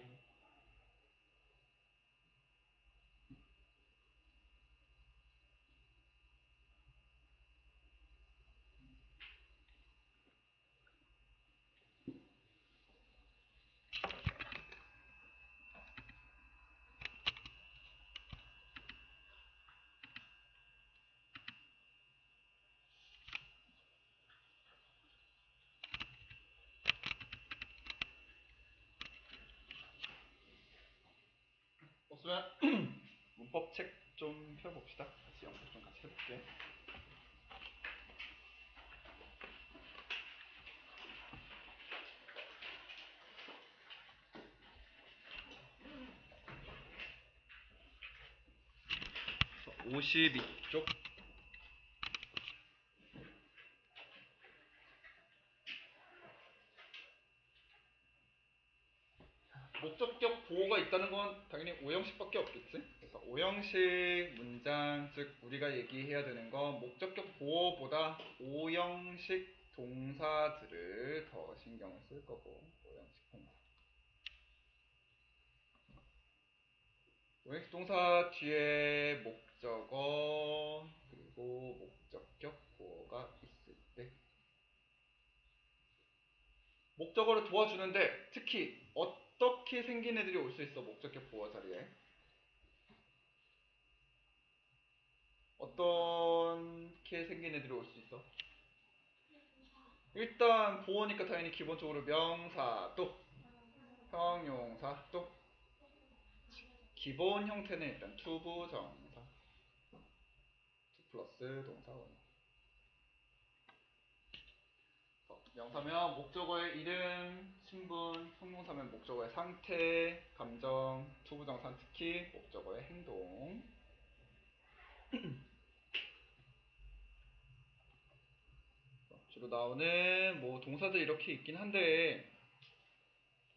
없으면 문법 책 좀 펴봅시다. 같이 연습 좀 같이 해볼게. (52쪽) 목적격 보호가 있다는 건 당연히 오형식밖에 없겠지. 그래서 오형식 문장 즉 우리가 얘기해야 되는 건 목적격 보호보다 오형식 동사들을 더 신경을 쓸 거고 오형식 동사. 오형식 동사 뒤에 목적어 그리고 목적격 보호가 있을 때 목적어를 도와주는데 특히 어떻게 생긴 애들이 올 수 있어 목적격 보어 자리에? 어떻게 생긴 애들이 올 수 있어? 일단 보어니까 당연히 기본적으로 명사 또 형용사 또. 기본 형태는 일단 to부정사. to 플러스 동사 원 어, 명사면 목적어의 이름, 신분, 형용사면 목적어의 상태, 감정, to부정사 특히 목적어의 행동. 어, 주로 나오는 뭐 동사들 이렇게 있긴 한데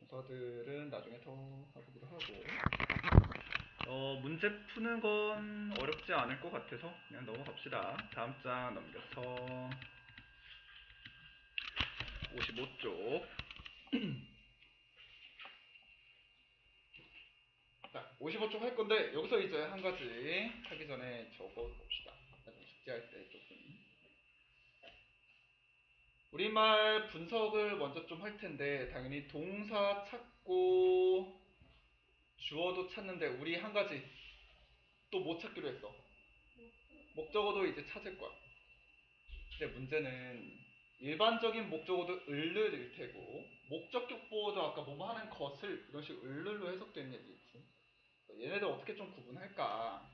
동사들은 나중에 더 해보기로 하고. 어, 문제 푸는 건 어렵지 않을 것 같아서 그냥 넘어갑시다. 다음 장 넘겨서 55쪽. 자, 55쪽 할 건데 여기서 이제 한 가지 하기 전에 적어 봅시다. 나중에 숙제할 때 조금. 우리말 분석을 먼저 좀 할 텐데 당연히 동사 찾고 주어도 찾는데 우리 한 가지 또 못 찾기로 했어. 목적어도 이제 찾을 거야. 근데 문제는 일반적인 목적어도 을르일 테고 목적격 보호도 아까 뭐뭐 하는 것을 이런 식으로 을르로 해석되는 애들 있지. 얘네들 어떻게 좀 구분할까?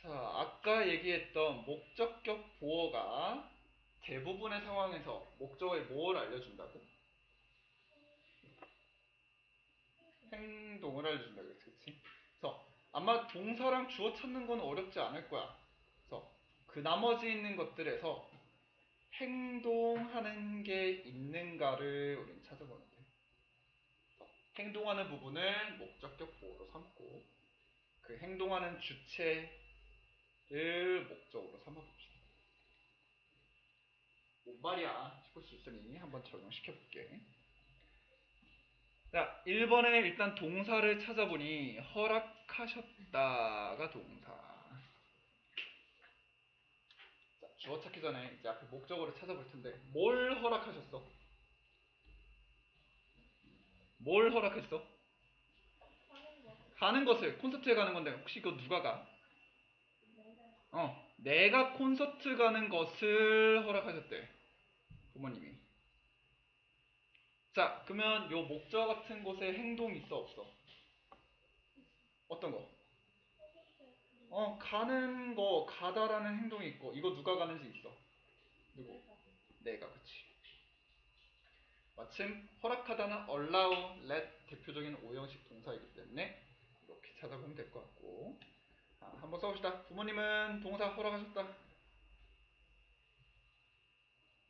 자, 아까 얘기했던 목적격 보호가 대부분의 상황에서 목적어에 뭘 알려준다고? 행동을 알려준다고 그랬지? 그래서 아마 동사랑 주어 찾는 건 어렵지 않을 거야. 그 나머지 있는 것들에서 행동하는 게 있는가를 우리는 찾아보는 돼. 그래서 행동하는 부분을 목적격 보호로 삼고 그 행동하는 주체를 목적으로 삼아봅시다. 뭔 말이야 싶을 수 있으니 한번 적용시켜 볼게. 자, 1번에 일단 동사를 찾아보니 허락하셨다가 동사. 자, 주어 찾기 전에 이제 앞에 목적어를 찾아볼 텐데 뭘 허락하셨어? 뭘 허락했어? 가는 것을 콘서트에 가는 건데 혹시 이거 누가 가? 어, 내가 콘서트 가는 것을 허락하셨대. 부모님이. 자, 그러면 요 목적 같은 곳에 행동이 있어 없어? 어떤 거? 어, 가는 거, 가다라는 행동이 있고 이거 누가 가는지 있어? 누구? 내가, 그치. 마침 허락하다는 allow, let 대표적인 오형식 동사이기 때문에 이렇게 찾아보면 될 것 같고 자, 한번 써봅시다. 부모님은 동사 허락하셨다.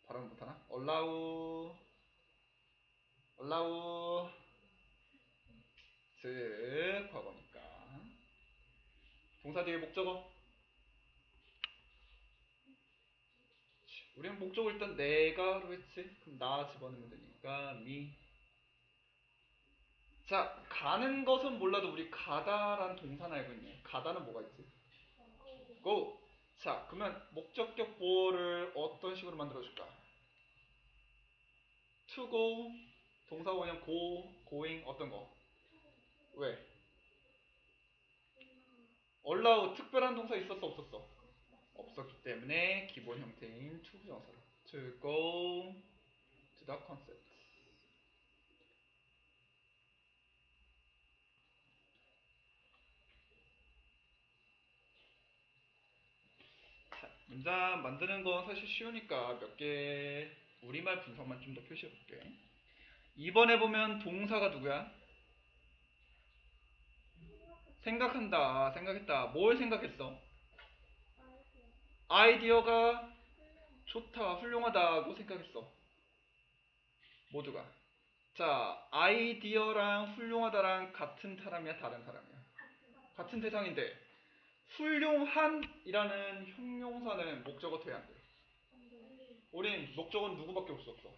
발음 못하나? allow allow 즉 과거니까 동사 뒤에 목적어 우리는 목적을 일단 내가로 했지. 그럼 나 집어넣으면 되니까 me. 자, 가는 것은 몰라도 우리 가다란 동사는 알고 있네. 가다는 뭐가 있지? go. 자, 그러면 목적격 보어를 어떤 식으로 만들어줄까? to go. 동사 원형 go, going 어떤 거? 왜? Allow 특별한 동사 있었어 없었어? 없었기 때문에 기본 형태인 to 부정사로 to go to the concept. 자, 문장 만드는 건 사실 쉬우니까 몇 개 우리말 분석만 좀 더 표시해 볼게. 이번에 보면 동사가 누구야? 생각한다, 생각했다. 뭘 생각했어? 아이디어가 좋다, 훌륭하다고 생각했어. 모두가. 자, 아이디어랑 훌륭하다랑 같은 사람이야, 다른 사람이야? 같은 대상인데, 훌륭한이라는 형용사는 목적어 돼야 안 돼. 우린 목적어는 누구밖에 없었어?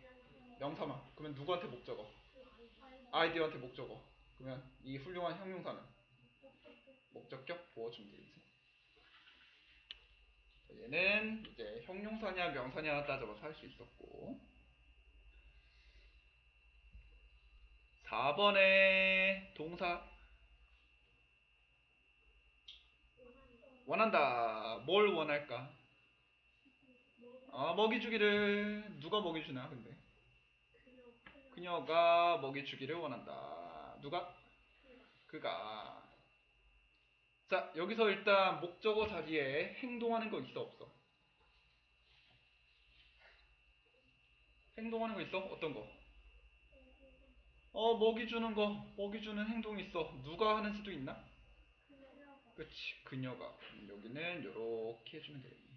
명사만. 그러면 누구한테 목적어? 아이디어한테 목적어. 그러면 이 훌륭한 형용사는 목적격 준비되지. 얘는 이제 형용사냐 명사냐 따져봐서 할 수 있었고 4번에 동사 원한다. 뭘 원할까? 아, 먹이 주기를 누가 먹이 주나 근데 그녀가 먹이 주기를 원한다. 누가? 그가. 자, 여기서 일단 목적어 자리에 행동하는 거 있어 없어? 행동하는 거 있어? 어떤 거? 어, 먹이 주는 거, 먹이 주는 행동이 있어. 누가 하는 수도 있나? 그치, 그녀가. 여기는 요렇게 해주면 되겠네.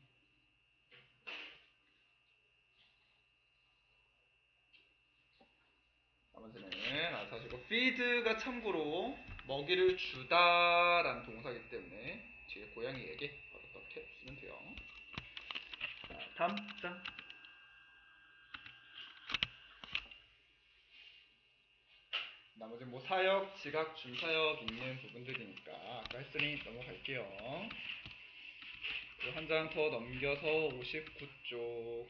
나머지는 알아서 하시고 feed가 참고로 먹이를 주다라는 동사이기 때문에 뒤에 고양이에게 이렇게 쓰면 돼요. 자, 다음 장. 나머지 뭐 사역, 지각, 준사역 있는 부분들이니까 아까 했으니 넘어갈게요. 한 장 더 넘겨서 59쪽.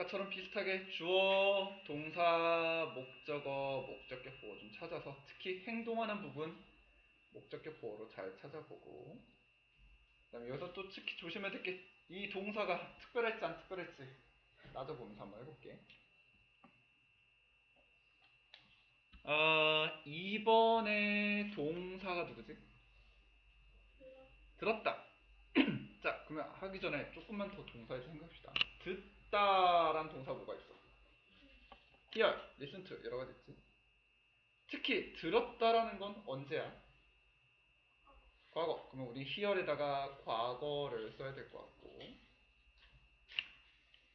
아까처럼 비슷하게 주어, 동사, 목적어, 목적격 보어 좀 찾아서 특히 행동하는 부분 목적격 보어로 잘 찾아보고 그 다음에 여기서 또 특히 조심해야 될 게 이 동사가 특별할지 안 특별할지 따져보면서 한번 해볼게. 어, 2번의 동사가 누구지? 들었다. 자, 그러면 하기 전에 조금만 더 동사에 생각합시다. 듣다란 동사 뭐가 있어? hear, listen to 여러 가지 있지. 특히 들었다라는 건 언제야? 과거. 그러면 우리 hear에다가 과거를 써야 될 것 같고.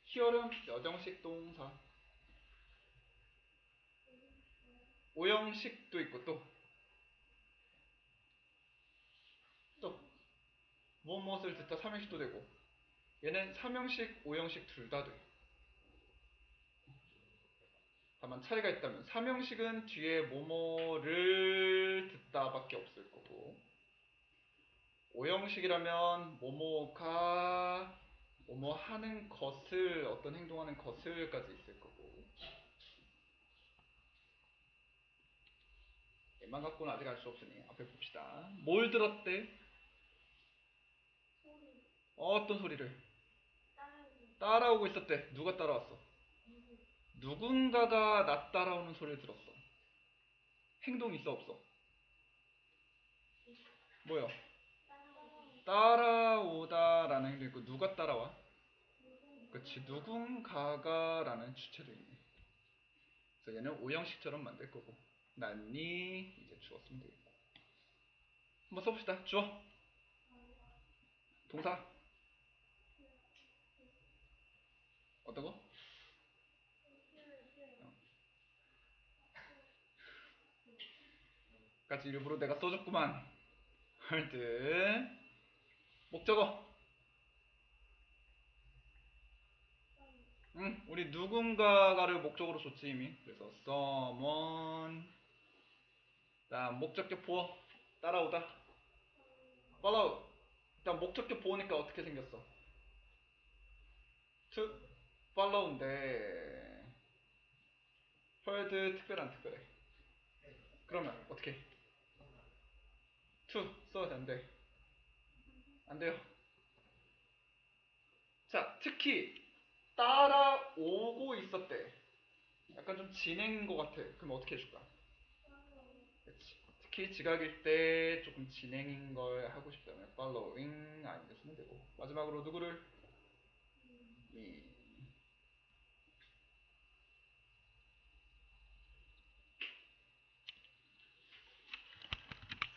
hear은 여정식 동사. 오형식도 있고 또. 또. 무엇 무엇을 듣다 삼형식도 되고. 얘는 삼형식, 오형식 둘 다 돼. 다만 차이가 있다면 삼형식은 뒤에 뭐뭐를 듣다 밖에 없을 거고 오형식이라면 뭐뭐가 뭐뭐 하는 것을 어떤 행동하는 것을까지 있을 거고 얘만 갖고는 아직 알 수 없으니 앞에 봅시다. 뭘 들었대? 어떤 소리를? 따라오고 있었대. 누가 따라왔어? 누군가가 나 따라오는 소리를 들었어. 행동 있어 없어? 뭐요? 따라오다 라는 행동 있고 누가 따라와? 그치 누군가가 라는 주체도 있네. 그래서 얘는 오형식처럼 만들 거고 난니 이제 주어 쓰면 되겠고 한번 써봅시다. 주어 동사 어떤 거? 같이 일부러 내가 써줬구만. 헐드 목적어. 응 우리 누군가가를 목적으로 줬지 이미. 그래서 someone. 다음 목적격 보어. 따라오다. Follow. 일단 목적격 보니까 어떻게 생겼어? To follow인데 헐드 특별한 특별해. 그러면 어떻게 to 써도 안돼. 안 돼요. 자 특히 따라오고 있었대. 약간 좀 진행인 것 같아. 그럼 어떻게 해줄까 그치. 특히 지각일 때 조금 진행인 걸 하고 싶다면 following 아닌데 쓰면 되고. 마지막으로 누구를? 이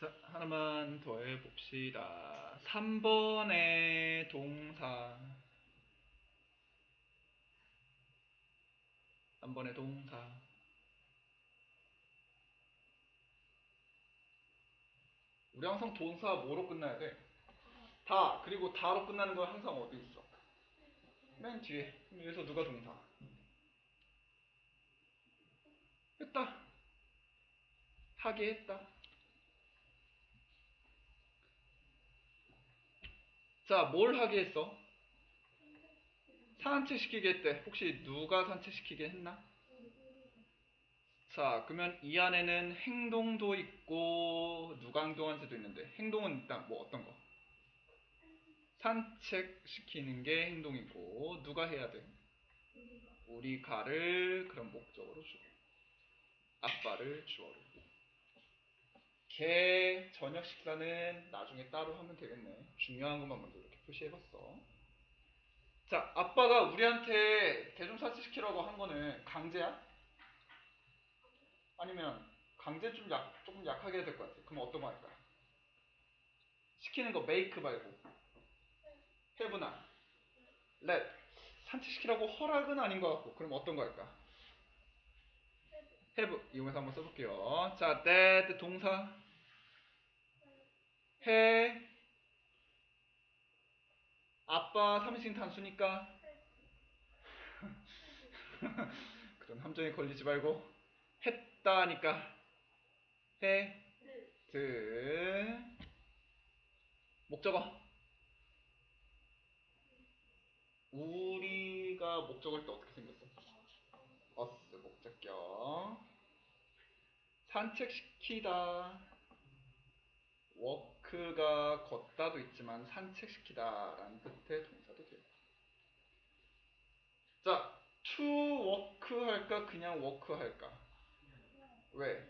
자, 하나만 더 해봅시다. 3번의 동사. 3번의 동사. 우리 항상 동사 뭐로 끝나야 돼? 다, 그리고 다로 끝나는 건 항상 어디 있어? 맨 뒤에. 여기서 누가 동사? 했다. 하게 했다. 자, 뭘 하게 했어? 산책시키게 했대. 혹시 누가 산책시키게 했나? 자, 그러면 이 안에는 행동도 있고 누가 행동한지도 있는데 행동은 일단 뭐 어떤 거? 산책시키는 게 행동이고 누가 해야 돼? 우리가를 그런 목적으로 주고 아빠를 주어로 개 저녁 식사는 나중에 따로 하면 되겠네. 중요한 것만 먼저 이렇게 표시해봤어. 자, 아빠가 우리한테 대중사치 시키라고 한 거는 강제야? 아니면 강제 좀 약, 조금 약하게 해야 될 것 같아. 그럼 어떤 거 할까? 시키는 거 make 말고 have나 let 산책시키라고 허락은 아닌 것 같고 그럼 어떤 거 할까? have 이용해서 한번 써볼게요. 자, that 동사 해. 아빠 삼인칭 단수니까. 그런 함정에 걸리지 말고 했다니까. 해드. 목적어. 우리가 목적을 때 어떻게 생겼어? 어스 목적격 산책시키다 워크가 걷다도 있지만 산책시키다라는 뜻의 동사도 돼요. 자, to walk 할까 그냥 walk 할까? 왜?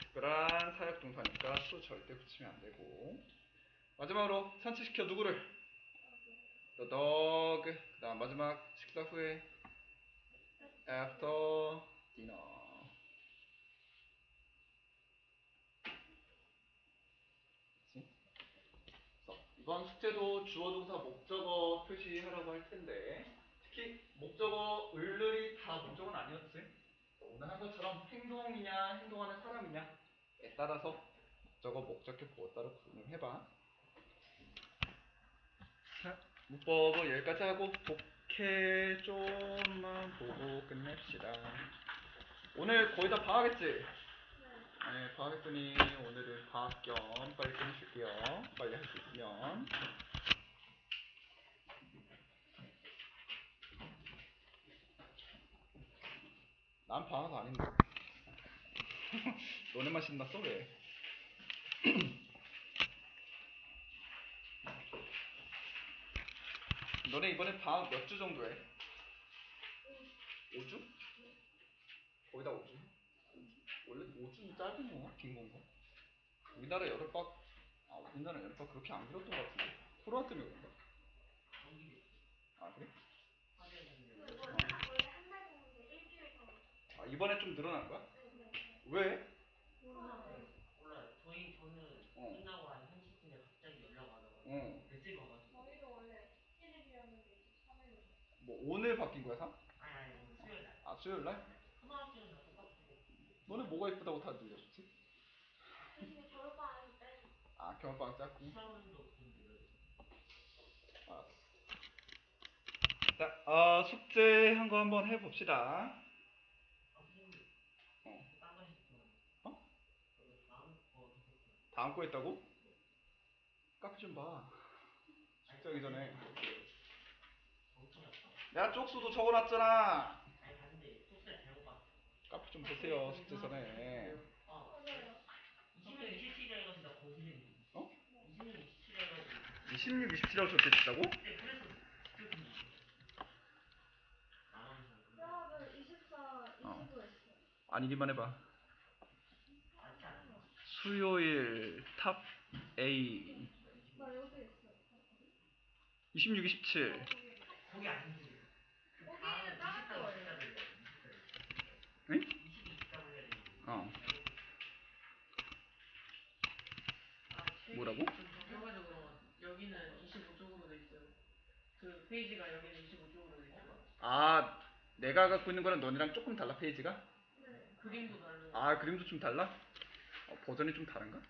특별한 사역 동사니까 to 절대 붙이면 안 되고 마지막으로 산책시켜 누구를? the dog 그다음 마지막 식사 후에 after dinner 그치? 그래서 이번 숙제도 주어 동사 목적어 표시하라고 할 텐데 특히 목적어 을들이 다 목적어는 아니었지 오늘 한 것처럼 행동이냐 행동하는 사람이냐에 따라서 목적어 목적격 보어 따로 구분을 해봐. 자 문법은 여기까지 하고 독해 좀만 보고 끝냅시다. 오늘 거의 다 방학했지? 네, 방학했으니 오늘은 방학 겸 빨리 끝내줄게요. 빨리 할 수 있으면. 난 방학 아닌데. 너네만 신났어, 왜? 너네 이번에 방학 몇 주 정도 해? 5주? 거의 다 5주? 원래 5주 짧은 건가? 긴 건가? 우리나라 여름방 아 우리나라 여름방 그렇게 안 길었던 것 같은데 코로나 때문에 그런가? 아 그래? 아 이번에 좀 늘어난 거야? 왜? 저희 저는 어. 끝나고 한 30분에 갑자기 연락 와서 어. 메시지 와가지고 뭐 오늘 바뀐 거야 상? 아니 아니 수요일 날아 수요일 날? 초등학교는 다 똑같은데 너네 뭐가 이쁘다고 다 늘려줬지? 겨울방학 짝꿍. 수학은도 근데 알았어. 자, 어, 숙제 한 거 한번 해봅시다. 선생님 어. 어? 다음 거 있다고? 카페 좀 봐. 숙제하기 전에. 내가 쪽수도 적어놨잖아. 아니 봤는데 숙제 잘못 봤어. 카페 좀 보세요, 숙제 전에. 어. 맞아요. 20년 27일 해가지고 나 거기는. 어? 20년 27일 해가지고. 26, 27하고 적겠다고? 근데 그래서 그렇게 나눠서 수학은 24, 25 했어요. 아니기만 해봐. 맞지 않아? 수요일 Top A. 나 여기 있어요. 26, 27. 거기 아니지. 그 거기는 다른 20다고 거예요. 숫자를 해야 돼. 응? 20이 있다고 해야 돼. 어. 아, 뭐라고? 좀 바뀌어가지고 여기는 25쪽으로 돼 있어요. 그 페이지가 여기는 25쪽으로 돼 있어요. 아, 내가 갖고 있는 거랑 너네랑 조금 달라, 페이지가? 네. 그림도 다르고. 아, 그림도 좀 달라? 어, 버전이 좀 다른가?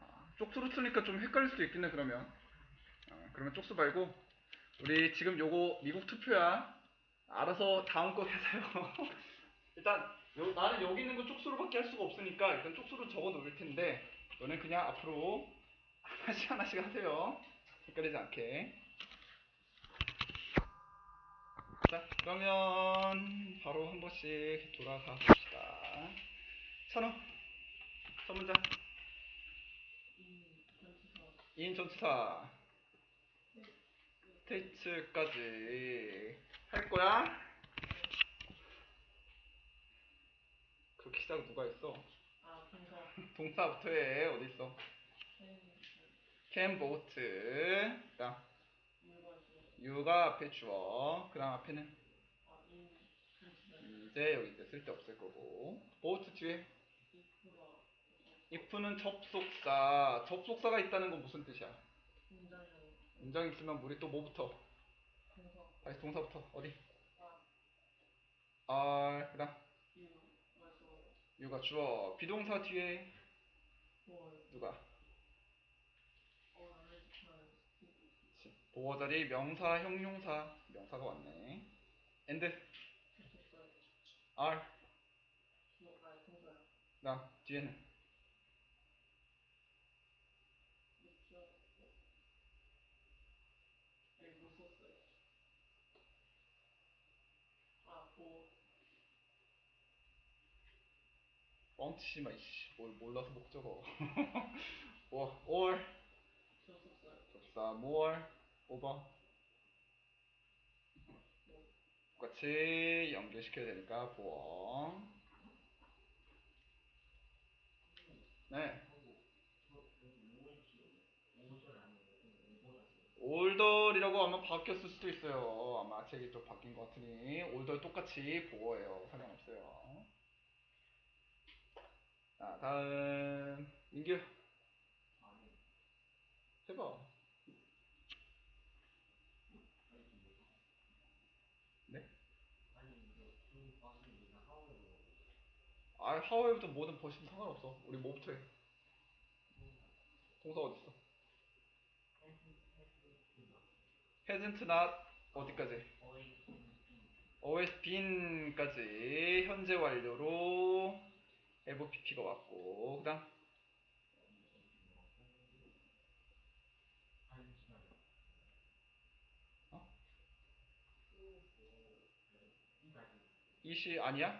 아, 쪽수로 쓰니까 좀 헷갈릴 수도 있겠네, 그러면. 어, 그러면 쪽수 말고, 우리 지금 요거 미국 투표야. 알아서 다음 거 해서요. 일단, 요, 나는 여기 있는 거 쪽수로밖에 할 수가 없으니까, 일단 쪽수로 적어 놓을 텐데, 너는 그냥 앞으로 하나씩 하나씩 하세요. 헷갈리지 않게. 자, 그러면 바로 한 번씩 돌아가 봅시다. 찬호, 첫 문장. 이 전치사. 2인 전치사. 스테이츠까지 할 거야? 시작 누가 했어? 아, 동사. 동사부터 해. 어디 있어? 펜, can boat. 자, 유가 앞에 주어. 그 다음 앞에는 아, 인. 이제 여기 이제 쓸데 없을 거고. boat 뒤에 if는 접속사. 접속사가 있다는 건 무슨 뜻이야? 문장 있으면 우리 또 뭐부터? 동사. 다시 동사부터 어디? 아, are 그다음 유, 와서. you가 주어. 비동사 뒤에 월. 누가? 어, 나는 잘. 그치. 보어 자리 명사 형용사 명사가 왔네. and 동사야. 나 뒤에는 있죠. 여기 못 썼어요. 아, 보. 뻥치지 마 이씨. 뭘 몰라서 목적어. 뭐 or. 접사 more over 똑같이 연결시켜야 되니까 보어. 네. 올덜이라고 아마 바뀌었을 수도 있어요. 아마 책이 좀 바뀐 것 같으니 올덜 똑같이 보어예요. 상관없어요. 자 다음 민규 해봐. 네? 아 하워이부터 뭐든 버시면 상관없어. 우리 뭐부터 해? 동사 어디 있어? hasn't not 어디까지? always been까지 현재 완료로 pp가 왔고 그 다음 어? 이시 아니야?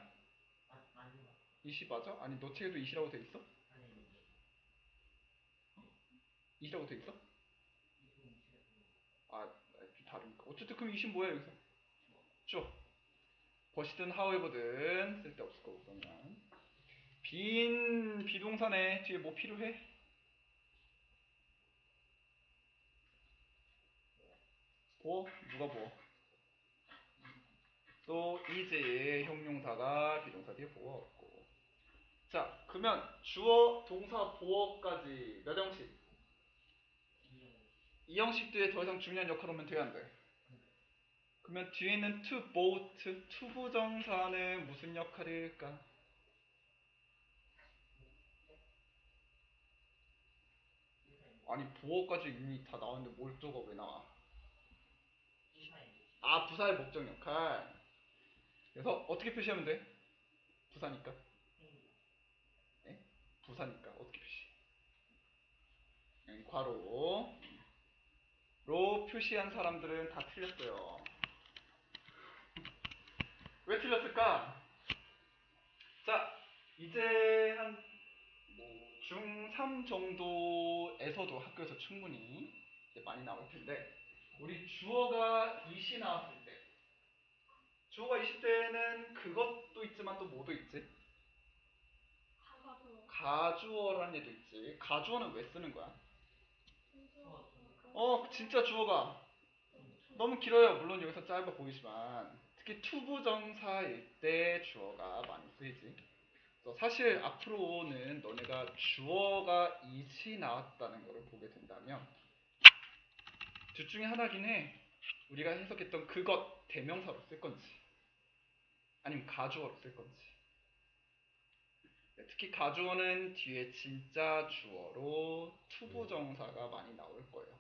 이시 맞아? 아니 너 책에도 이시라고 돼 있어? 이시라고 돼 있어? 아, 아, 좀 다르니까. 어쨌든 그럼 이신 뭐야 여기서? 쭉. 버시든 하우에버든 쓸데없을 거고 그러면. 빈 비동사네 뒤에 뭐 필요해? 보어? 누가 보어? 또 이제 형용사가 be동사 뒤에 보어 없고. 자, 그러면 주어, 동사, 보어까지 몇 형식? 이 형식 뒤에 더 이상 중요한 역할 오면 돼야 안 돼? 그러면 뒤에는 to boat, to부정사는 무슨 역할일까? 아니 보어까지 이미 다 나왔는데 목적어가 왜 나와? 아 부사의 목적 역할. 그래서 어떻게 표시하면 돼? 부사니까. 부사니까 어떻게 표시? 여기 괄호 로 표시한 사람들은 다 틀렸어요. 왜 틀렸을까? 자, 이제 한뭐 중3 정도에서도 학교에서 충분히 많이 나올 텐데 우리 주어가 it이 나왔을 때 주어가 it일 때는 그것도 있지만 또 뭐도 있지? 가가도 가주어라는 얘도 있지. 가주어는 왜 쓰는 거야? 어, 진짜 주어가 너무 길어요. 물론 여기서 짧아 보이지만 특히 to부정사일 때 주어가 많이 쓰이지. 사실 앞으로는 너네가 주어가 it이 나왔다는 것을 보게 된다면 둘 중에 하나긴 해. 우리가 해석했던 그것 대명사로 쓸 건지 아니면 가주어로 쓸 건지. 네, 특히 가주어는 뒤에 진짜 주어로 투부정사가 많이 나올 거예요.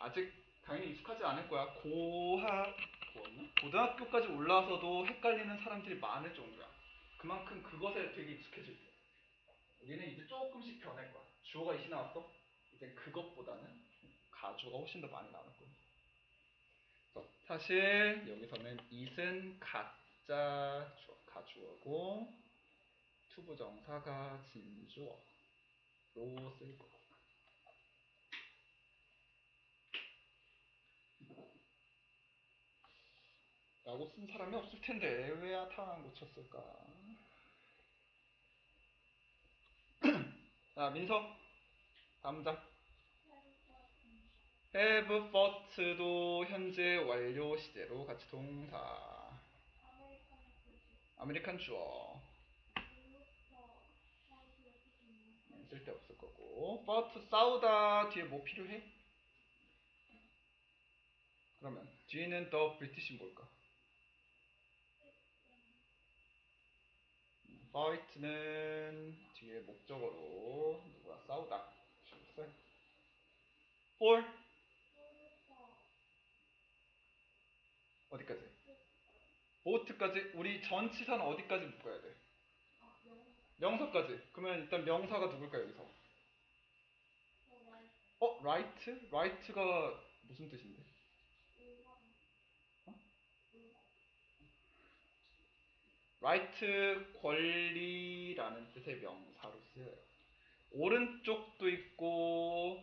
아직 당연히 익숙하지 않을 거야. 고하 고등학교까지 올라와서도 헷갈리는 사람들이 많을 정도야. 그만큼 그것에 되게 익숙해질 거야. 우리는 이제 조금씩 변할 거야. 주어가 이시 나왔어? 이제 그것보다는 가주어가 훨씬 더 많이 나올 거야. 사실 여기서는 it은 가짜 주어, 가주어고 투부정사가 진주어로 쓸 거고. 라고 쓴 사람이 없을 텐데 왜 아타안 고쳤을까? 자 민서 다음 문장 have first도 현재 완료 시제로 같이 동사 아메리칸 주어 네, 쓸데없을 거고 but 싸우다 뒤에 뭐 필요해? 그러면 뒤에는 더 브리티시 뭘까? Fight는 뒤에 목적어로 누구야 싸우다 써 for 어디까지? 보트까지 우리 전치사는 어디까지 묶어야 돼? 명사까지 그러면 일단 명사가 누굴까 여기서? 어? right? right가 무슨 뜻인데? 일반 right 권리라는 뜻의 명사로 쓰여요. 오른쪽도 있고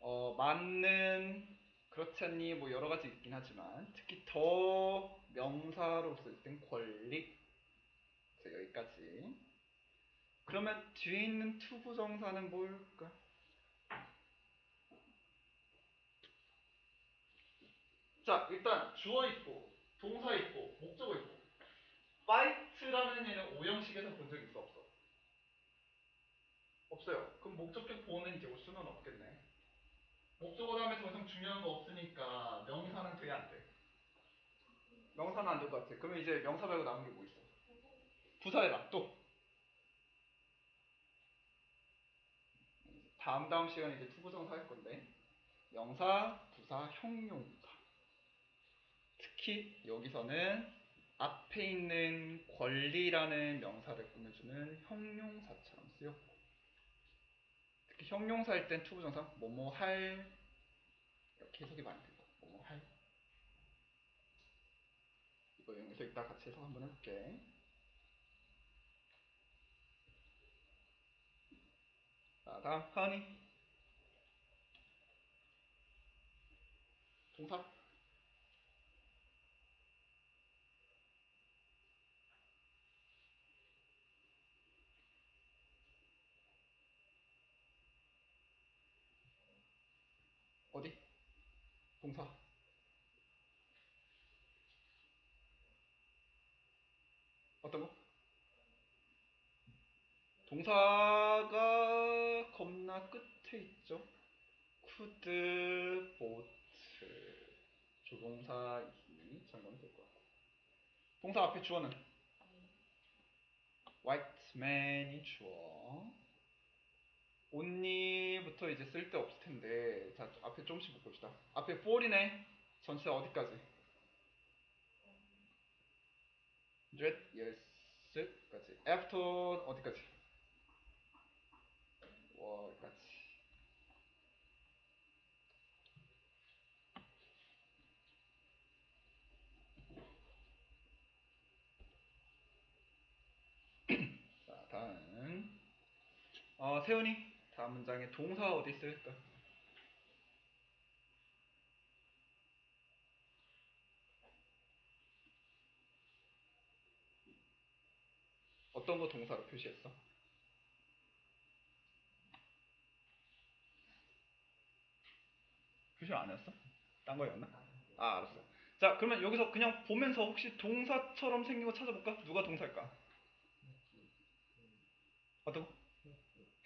어, 맞는 그렇지 않니 뭐 여러 가지 있긴 하지만 특히 더 명사로 쓸 땐 권리. 그래서 여기까지. 그러면 뒤에 있는 투부정사는 뭘까? 자 일단 주어 있고 동사 있고 목적어 있고 fight라는 얘는 오형식에서 본 적 있어 없어? 없어요. 그럼 목적격 보어는 이제 올 수는 없겠네. 목적어 다음에 더 이상 중요한 거 없으니까 명사는 돼 안 돼? 명사는 안 될 것 같아. 그러면 이제 명사 말고 남은 게 뭐 있어? 부사해라 또. 다음 다음 시간에 이제 투부정사 할 건데 명사, 부사, 형용사. 특히 여기서는 앞에 있는 권리라는 명사를 꾸며주는 형용사처럼 쓰였고 특히 형용사일 땐 투부정사 뭐뭐 할 이렇게 해석이 많이 되고 뭐뭐 할. 이거 여기서 이따 같이 해석 한번 해볼게. 자 다음 하은이 동사 어디? 동사. 어떤 거? 동사가 겁나 끝에 있죠. could, boat, 조동사 이 잠깐 될 거야. 동사 앞에 주어는 white man이 주어. Only부터 이제 쓸데 없을 텐데 자 앞에 조금씩 묶읍시다. 앞에 for이네. 전체 어디까지? that yes까지. after 어디까지? what까지. 자 다음 어 세훈이 다음 문장에 동사 어디 있을까? 어떤 거 동사로 표시했어? 표시 안 했어? 딴 거였나? 아 알았어. 자 그러면 여기서 그냥 보면서 혹시 동사처럼 생긴 거 찾아볼까? 누가 동사일까? 어떤 거?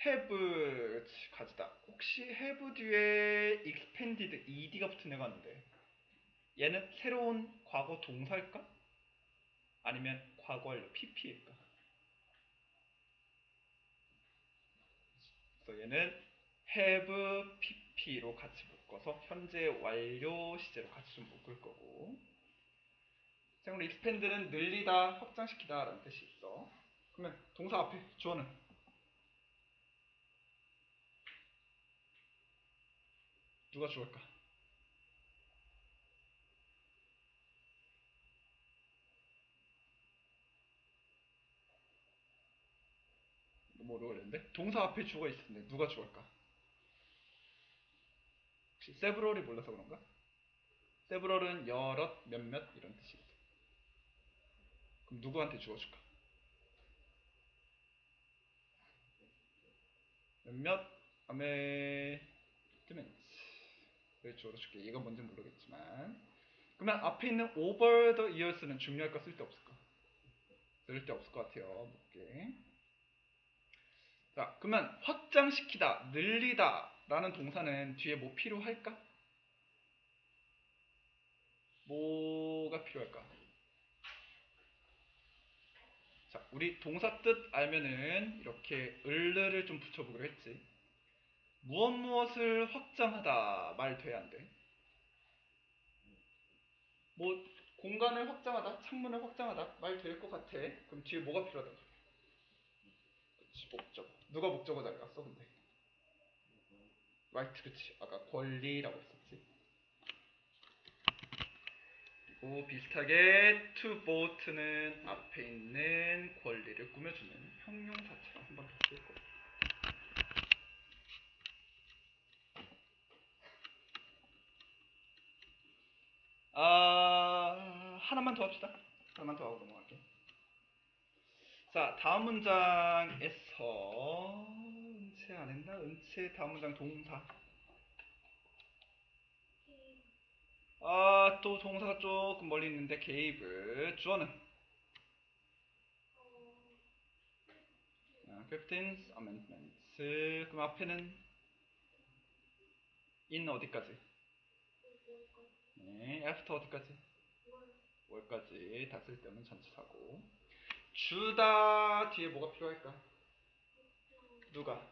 Have 가지다. 혹시 have 뒤에 expanded ed가 붙은 애가 있는데 얘는 새로운 과거 동사일까? 아니면 과거 완료 pp일까? 그래서 얘는 have pp로 같이 묶어서 현재 완료 시제로 같이 좀 묶을 거고 생으로 expand는 늘리다, 확장시키다 라는 뜻이 있어. 그러면 동사 앞에 주어는 누가 주을까? 너무 어려울는데 동사 앞에 있을 텐데 누가 주을까? 혹시 세브럴이 몰라서 그런가? 세브럴은 여럿, 몇몇 이런 뜻이 있어. 그럼 누구한테 주어줄까? 몇몇 아메트멘트 를 주어줄게. 이건 뭔지 모르겠지만 그러면 앞에 있는 over the years는 중요할까 쓸데없을까? 쓸데없을 것 같아요. 볼게. 자, 그러면 확장시키다, 늘리다 라는 동사는 뒤에 뭐 필요할까? 뭐가 필요할까? 자, 우리 동사 뜻 알면은 이렇게 을르를 좀 붙여보기로 했지. 무엇 무엇을 확장하다 말 돼야 안 돼? 뭐 공간을 확장하다, 창문을 확장하다 말 될 것 같아. 그럼 뒤에 뭐가 필요하다? 그치 목적어. 누가 목적어 잘 갔어 근데? right 그치. 아까 권리라고 했었지. 그리고 비슷하게 to vote는 앞에 있는 권리를 꾸며주는 형용사처럼 한번 더쓸 거야. 아, 하나만 더 합시다. 하나만 더 하고 넘어갈게. 자, 다음 문장에서 은채 안 했나? 은채 다음 문장 동사. 아, 또 동사가 조금 멀리 있는데 gave 주어는 아, 15th amendment. 그럼 앞에는 in 어디까지? 네, after 어디까지? 월까지 다 쓸 때는 전치사고 주다 뒤에 뭐가 필요할까? 누가?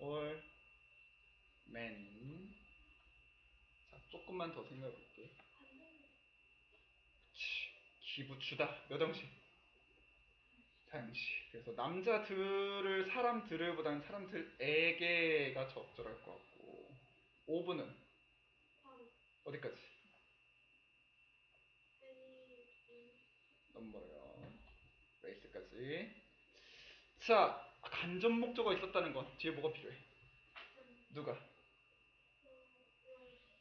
or man 자 조금만 더 생각해 볼게 기부 주다 몇 형식? 사형식 그래서 남자들을 사람들을 보다는 사람들에게가 적절할 것 같고 오브는 어디까지? 너무 멀어요. races까지. 자, 간접 목적어 있었다는 건 뒤에 뭐가 필요해? 누가?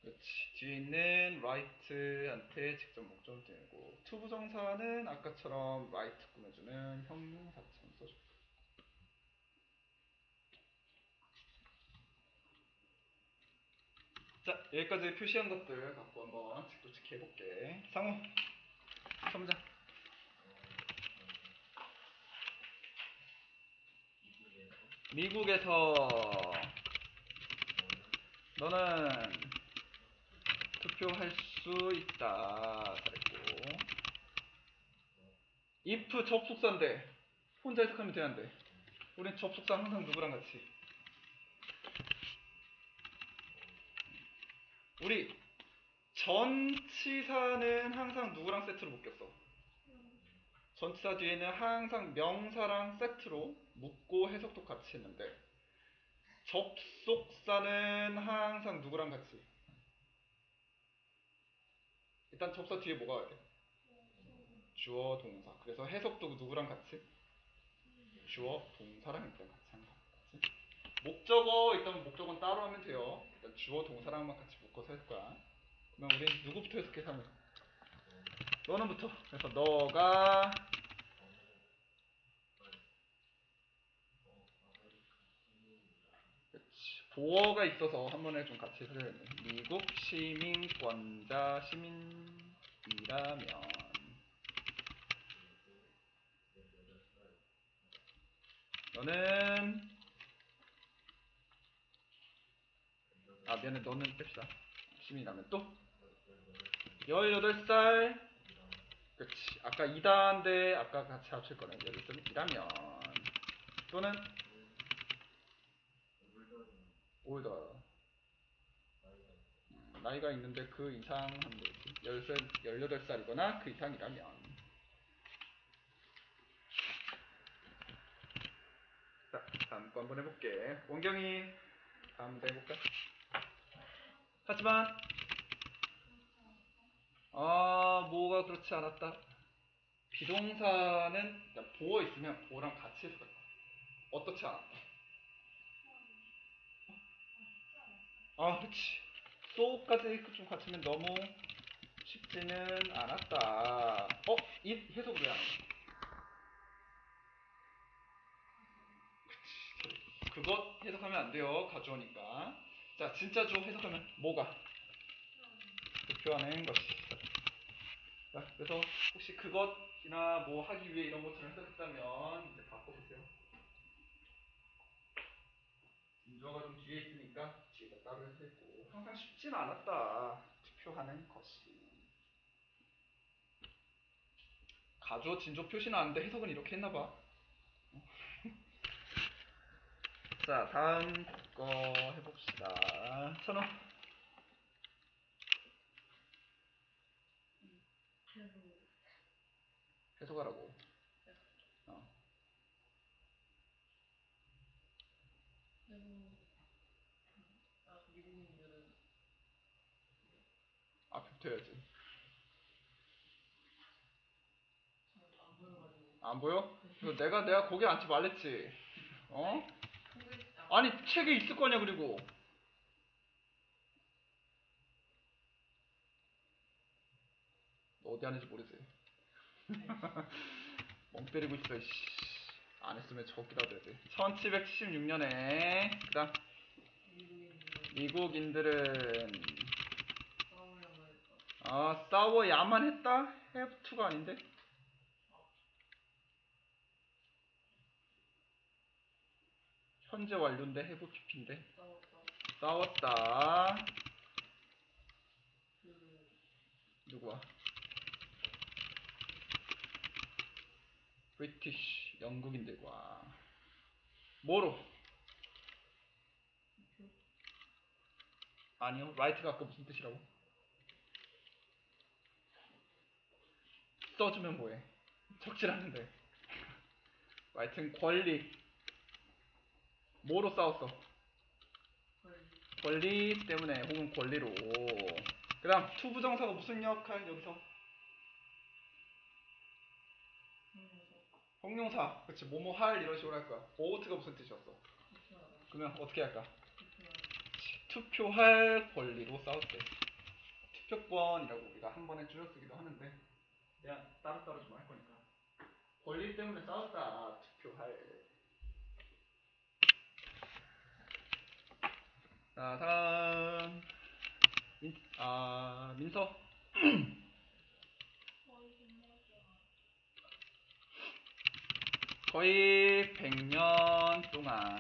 그렇지. 뒤에 있는 right한테 직접 목적어 되고 투부정사는 아까처럼 right 꾸며주는 형용사처럼 써줘. 자, 여기까지 표시한 것들 갖고 한번 직도직 해볼게. 상호, 첫 문장. 미국에서 너는 투표할 수 있다. 잘했고. if 접속사인데 혼자 해석하면 되는데 우린 접속사 항상 누구랑 같이? 우리 전치사는 항상 누구랑 세트로 묶였어? 전치사 뒤에는 항상 명사랑 세트로 묶고 해석도 같이 했는데 접속사는 항상 누구랑 같이? 일단 접사 뒤에 뭐가 와야 돼? 주어 동사. 그래서 해석도 누구랑 같이? 주어 동사랑 일단 같이 한다. 목적어 일단 목적어는 따로 하면 돼요. 일단 주어 동사랑만 같이 묶어서 할 거야. 그럼 우리 누구부터 해석해 하면? 너는부터. 그래서 너가. 보어가 있어서 한 번에 좀 같이 해석해야겠네. 미국 시민권자 시민이라면 너는 아 미안해. 너는 뺍시다. 시민이라면 또? 18살. 그치. 아까 2다인데 아까 같이 합칠 거네. 18살이라면. 또는? 올더. 음, 나이가 있는데 그 이상 하면 되지 18살이거나 그 이상이라면. 자, 다음 거 한번 해볼게. 원경이 다음 거 해볼까? 하지만 아 뭐가 그렇지 않았다. 비동사는 일단 보어 있으면 보어랑 같이 해서 어떻지 않았다. 아 그렇지. 소까지 좀 같으면 너무 쉽지는 않았다. 어? 이 해석을 왜안 해? 그것 해석하면 안 돼요. 가져오니까. 자, 진짜 주 해석하면 뭐가? 대표하는 것이. 자, 그래서 혹시 그것이나 뭐 하기 위해 이런 것처럼 해석했다면 이제 바꿔보세요. 인조가 좀 뒤에 있으니까 뒤에다 따로 해석했고 항상 쉽진 않았다. 투표하는 것이. 가조 진조 표시는 아는데 해석은 이렇게 했나봐. 자, 다음 거 해봅시다. 천호. 해석하라고. 어. 아 붙어야지. 안 보여? 내가, 내가 거기 앉지 말랬지. 어? 아, 아니, 책에 있을 거냐, 그리고. 너 어디 앉는지 모르지? 멍 때리고 있어, 씨. 안 했으면 적기라도 해야 돼. 1776년에, 그 다음, 미국인들은 아, 싸워야만 했다? have to가 아닌데? 현재 완료인데 have PP인데? 싸웠다 누구야? 브리티쉬 영국인들과 뭐로? 아니요 라이트가 아까 무슨 뜻이라고? 써주면 뭐해? 적질하는데 하여튼 권리 뭐로 싸웠어? 걸 권리 때문에 혹은 권리로. 그 다음 투부정사가 무슨 역할 여기서? 하면서 형용사. 그치 뭐뭐 할 이런 식으로 할 거야. 오트가 무슨 뜻이었어? 그러면 어떻게 할까? 투표할 권리로 싸웠대 투표권이라고 우리가 한 번에 줄여 쓰기도 하는데. 그냥 따로따로 좀 할 거니까. 권리 때문에 싸웠다. 투표할 자 다음 민, 아 민서 거의 끝났어. 거의 100년 동안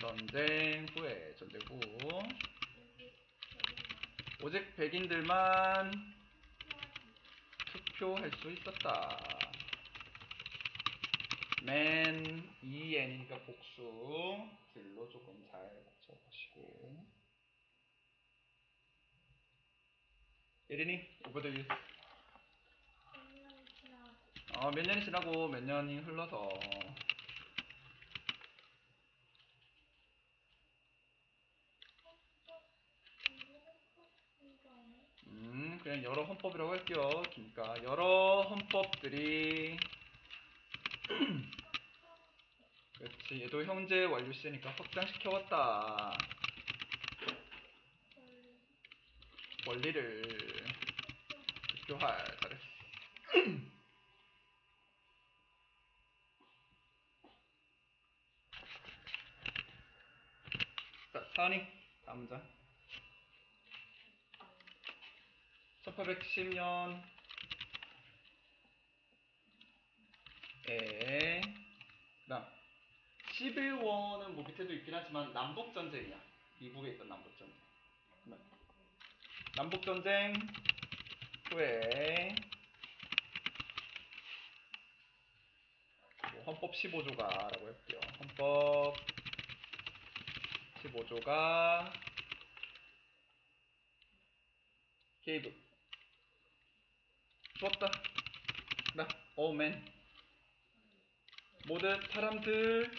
전쟁. 후에 전쟁 후. 오직 백인들만. 투표할 수 있었다. 맨 EN이니까 복수. 길로 조금 잘 적어보시고. 예린이 몇년 지나 어, 몇 년이 지나고 몇 년이 흘러서. 음 그냥 여러 헌법이라고 할게요. 그러니까 여러 헌법들이 그렇지. 얘도 현재 완료 시니까 확장시켜왔다. 원리를 교할 잘했어. 자, 다음 문장 1870년 에 그 다음 11원은 뭐 밑에도 있긴 하지만 남북 전쟁이야. 미국에 있던 남북 전쟁. 남북 전쟁 후에 뭐 헌법 15조가 라고 할게요. 헌법 15조가 개입 주었다. all men 모든 사람들에게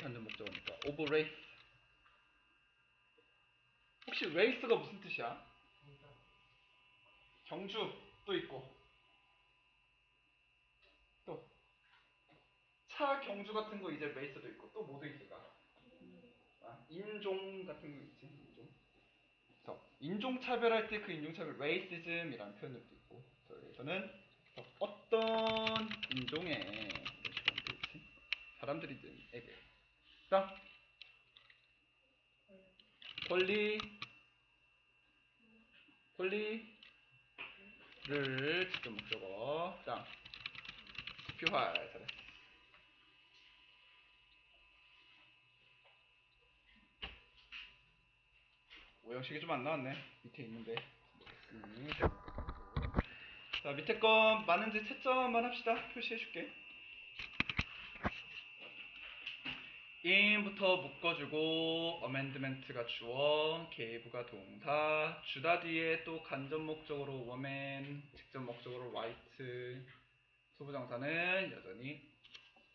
갖는 목적어니까 of races 혹시 race가 무슨 뜻이야? 경주 또 있고. 또. 차 경주 같은 거 이제 race도 있고 또 뭐도 있을까? 아, 인종 같은 거 있지 인종. 그래서 인종 차별할 때 그 인종 차별 레이시즘이라는 표현도 있고. 여기서는 어떤 인종의 사람들이든에게 자 권리 권리를 직접 목적어 자 투표할 잘했어 오형식이 좀 안 나왔네. 밑에 있는데. 음, 자 밑에 거 맞는지 채점만 합시다. 표시해줄게. in부터 묶어주고 amendment가 주어 geve가 동사 주다 뒤에 또 간접 목적으로 woman 직접 목적으로 write 소부정사는 여전히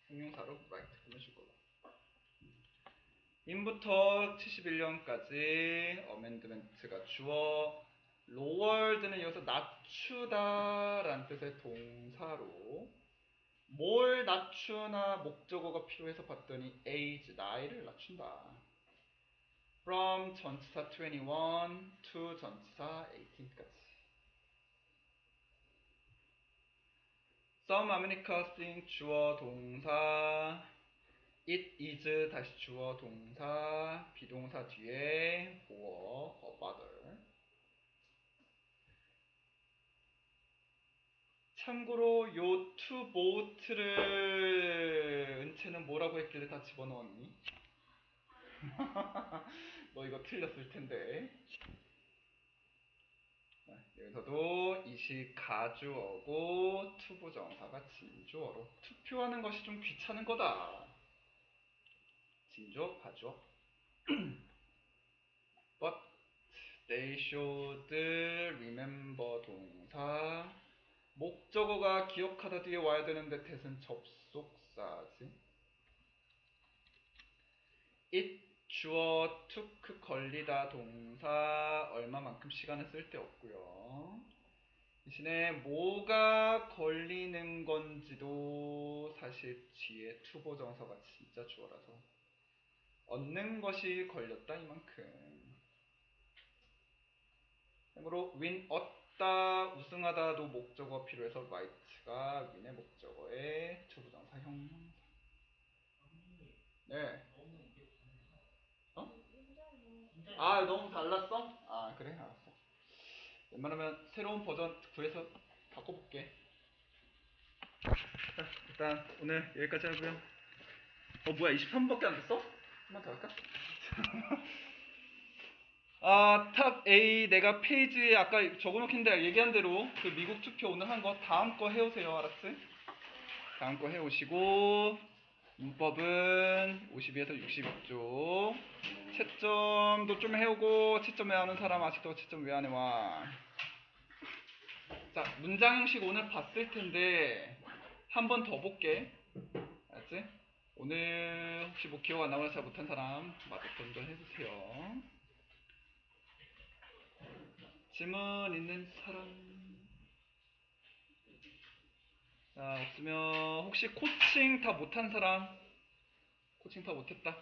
형용사로 write 보내줄 걸로 in부터 71년까지 amendment가 주어 lowered는 여기서 낮추다라는 뜻의 동사로 뭘 낮추나 목적어가 필요해서 봤더니 age 나이를 낮춘다. from 전치사 21 to 전치사 18까지. some America thing 주어 동사 it is 다시 주어 동사 비동사 뒤에 보어 a bother 참고로 요 to vote를 은채는 뭐라고 했길래 다 집어넣었니? 너 이거 틀렸을 텐데. 자, 여기서도 이식 가주어고 투부정사가 진주어로 투표하는 것이 좀 귀찮은 거다. 진주어, 가주어. But they should remember 동사 목적어가 기억하다 뒤에 와야 되는데 대신 접속사지. it 주어 took 걸리다 동사 얼마만큼 시간을 쓸데 없고요. 대신에 뭐가 걸리는 건지도 사실 뒤에 투보정사가 진짜 주어라서 얻는 것이 걸렸다 이만큼. 그러므로 win 얻다 우승하다도 목적어 필요해서 right가 win의 목적어의 투부정사 형용사. 네. 아 너무 달랐어? 아 그래 알았어. 웬만하면 새로운 버전 구해서 바꿔볼게. 자, 일단 오늘 여기까지 하고요. 어 뭐야 23분밖에 안 됐어? 한번 더 할까? 아, Top A 내가 페이지에 아까 적어놓긴데 얘기한 대로 그 미국 투표 오늘 한 거 다음 거 해오세요. 알았지? 다음 거 해오시고 문법은 52에서 66쪽 채점도 좀 해오고 채점 왜 하는 사람 아직도 채점 왜안 해와 자 문장 형식 오늘 봤을 텐데 한 번 더 볼게 알았지? 오늘 혹시 뭐 기억 안 나거나 잘 못한 사람 마저 던전 해주세요 질문 있는 사람 자, 없으면 혹시 코칭 다 못한 사람? 코칭 다 못했다.